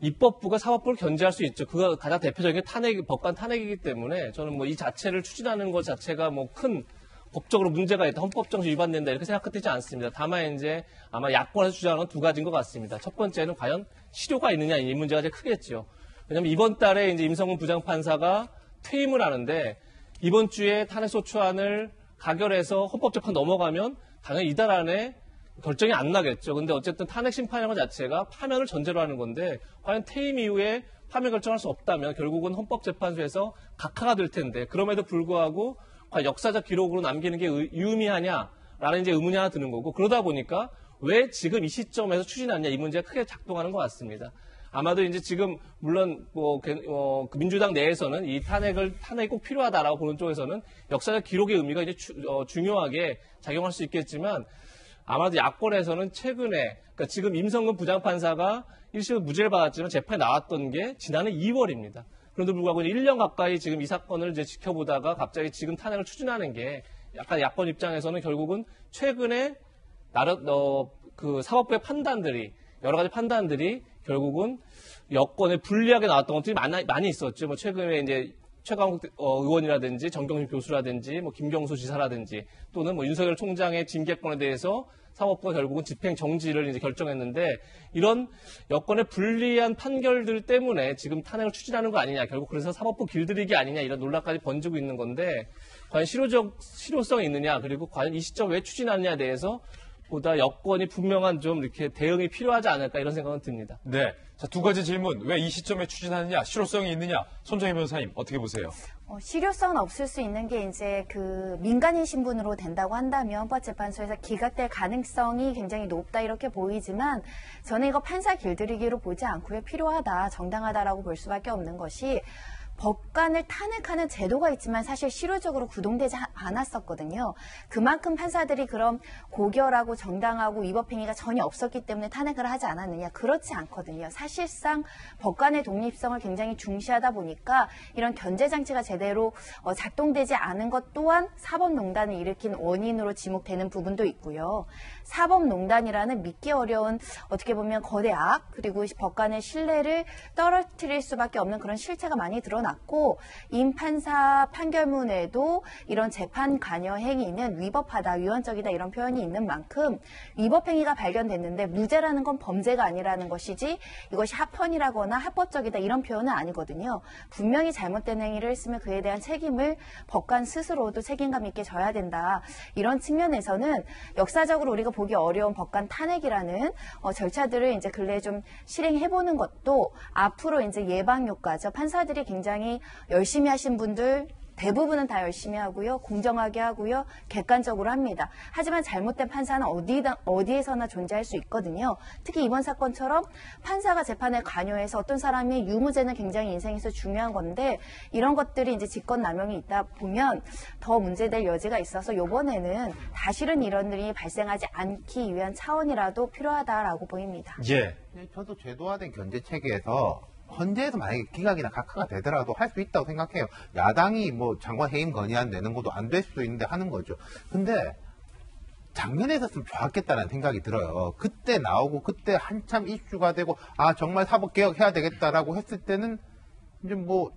입법부가 사법부를 견제할 수 있죠. 그거 가장 대표적인 게 탄핵 법관 탄핵이기 때문에 저는 뭐 이 자체를 추진하는 것 자체가 뭐 큰 법적으로 문제가 있다, 헌법정신 위반된다 이렇게 생각되지 않습니다. 다만 이제 아마 야권에서 주장하는 건 두 가지인 것 같습니다. 첫 번째는 과연 실효가 있느냐 이 문제가 제일 크겠죠. 왜냐하면 이번 달에 이제 임성근 부장판사가 퇴임을 하는데 이번 주에 탄핵소추안을 가결해서 헌법재판 넘어가면 당연히 이달 안에 결정이 안 나겠죠. 근데 어쨌든 탄핵 심판이라는 것 자체가 파면을 전제로 하는 건데 과연 퇴임 이후에 파면 결정할 수 없다면 결국은 헌법재판소에서 각하가 될 텐데 그럼에도 불구하고 과연 역사적 기록으로 남기는 게 의- 유의미하냐라는 이제 의문이 하나 드는 거고 그러다 보니까 왜 지금 이 시점에서 추진하냐 이 문제가 크게 작동하는 것 같습니다. 아마도 이제 지금 물론 뭐 그- 어, 그 민주당 내에서는 이 탄핵을 탄핵이 꼭 필요하다라고 보는 쪽에서는 역사적 기록의 의미가 이제 주- 어, 중요하게 작용할 수 있겠지만 아마도 야권에서는 최근에 그러니까 지금 임성근 부장판사가 1심 무죄를 받았지만 재판에 나왔던 게 지난해 2월입니다. 그런데 불구하고 이제 1년 가까이 지금 이 사건을 이제 지켜보다가 갑자기 지금 탄핵을 추진하는 게 약간 야권 입장에서는 결국은 최근에 나름 어, 그 사법부의 판단들이 여러 가지 판단들이 결국은 여권에 불리하게 나왔던 것들이 많아, 많이 있었죠. 뭐 최근에 이제 최강욱 어, 의원이라든지 정경심 교수라든지 뭐 김경수 지사라든지 또는 뭐 윤석열 총장의 징계권에 대해서 사법부가 결국은 집행 정지를 이제 결정했는데 이런 여권에 불리한 판결들 때문에 지금 탄핵을 추진하는 거 아니냐 결국 그래서 사법부 길들이기 아니냐 이런 논란까지 번지고 있는 건데 과연 실효적 실효성이 있느냐 그리고 과연 이 시점 왜 추진하느냐에 대해서 보다 여건이 분명한 좀 이렇게 대응이 필요하지 않을까 이런 생각은 듭니다. 네. 자, 두 가지 질문. 왜 이 시점에 추진하느냐, 실효성이 있느냐, 손정희 변호사님, 어떻게 보세요? 어, 실효성은 없을 수 있는 게 이제 그 민간인 신분으로 된다고 한다면 헌법재판소에서 기각될 가능성이 굉장히 높다 이렇게 보이지만 저는 이거 판사 길들이기로 보지 않고요. 필요하다 정당하다라고 볼 수밖에 없는 것이 법관을 탄핵하는 제도가 있지만 사실 실효적으로 구동되지 하- 않았었거든요. 그만큼 판사들이 그럼 고결하고 정당하고 위법행위가 전혀 없었기 때문에 탄핵을 하지 않았느냐? 그렇지 않거든요. 사실상 법관의 독립성을 굉장히 중시하다 보니까 이런 견제 장치가 제대로 어, 작동되지 않은 것 또한 사법농단을 일으킨 원인으로 지목되는 부분도 있고요. 사법농단이라는 믿기 어려운 어떻게 보면 거대 악 그리고 법관의 신뢰를 떨어뜨릴 수밖에 없는 그런 실체가 많이 드러났고 임 판사 판결문에도 이런 재판 관여 행위는 위법하다, 위헌적이다 이런 표현이 있는 만큼 위법 행위가 발견됐는데 무죄라는 건 범죄가 아니라는 것이지 이것이 합헌이라거나 합법적이다 이런 표현은 아니거든요. 분명히 잘못된 행위를 했으면 그에 대한 책임을 법관 스스로도 책임감 있게 져야 된다. 이런 측면에서는 역사적으로 우리가 보기 어려운 법관 탄핵이라는 어, 절차들을 이제 근래에 좀 실행해보는 것도 앞으로 이제 예방 효과죠. 판사들이 굉장히 열심히 하신 분들 대부분은 다 열심히 하고요. 공정하게 하고요. 객관적으로 합니다. 하지만 잘못된 판사는 어디, 어디에서나 존재할 수 있거든요. 특히 이번 사건처럼 판사가 재판에 관여해서 어떤 사람이 유무죄는 굉장히 인생에서 중요한 건데 이런 것들이 이제 직권 남용이 있다 보면 더 문제될 여지가 있어서 이번에는 다시는 이런 일이 발생하지 않기 위한 차원이라도 필요하다라고 보입니다. 예. 네, 저도 제도화된 견제 체계에서 헌재에서 만약에 기각이나 각하가 되더라도 할 수 있다고 생각해요. 야당이 뭐 장관 해임 건의안 내는 것도 안 될 수도 있는데 하는 거죠. 근데 작년에 했었으면 좋았겠다는 생각이 들어요. 그때 나오고 그때 한참 이슈가 되고 아 정말 사법 개혁해야 되겠다라고 했을 때는 이제 뭐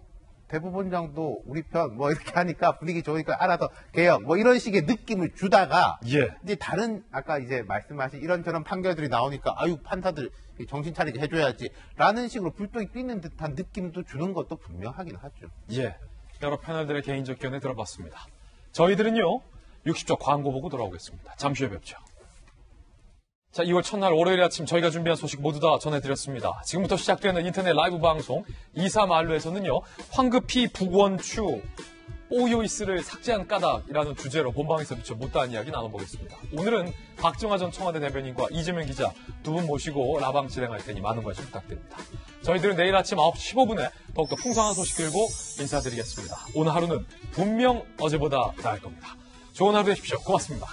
대법원장도 우리 편 뭐 이렇게 하니까 분위기 좋으니까 알아서 개혁 뭐 이런 식의 느낌을 주다가 예. 이제 다른 아까 이제 말씀하신 이런저런 판결들이 나오니까 아유 판사들 정신 차리게 해줘야지라는 식으로 불똥이 뛰는 듯한 느낌도 주는 것도 분명하긴 하죠. 예. 여러 패널들의 개인적 견해 들어봤습니다. 저희들은요, 60조 광고 보고 돌아오겠습니다. 잠시 후에 뵙죠. 자, 2월 첫날 월요일 아침 저희가 준비한 소식 모두 다 전해드렸습니다. 지금부터 시작되는 인터넷 라이브 방송 2사 말루에서는요, 황급히 북원추 오요이스를 삭제한 까닭이라는 주제로 본방에서 미처 못다한 이야기 나눠보겠습니다. 오늘은 박정화 전 청와대 대변인과 이재명 기자 두 분 모시고 라방 진행할 테니 많은 관심 부탁드립니다. 저희들은 내일 아침 9시 15분에 더욱더 풍성한 소식 들고 인사드리겠습니다. 오늘 하루는 분명 어제보다 나을 겁니다. 좋은 하루 되십시오. 고맙습니다.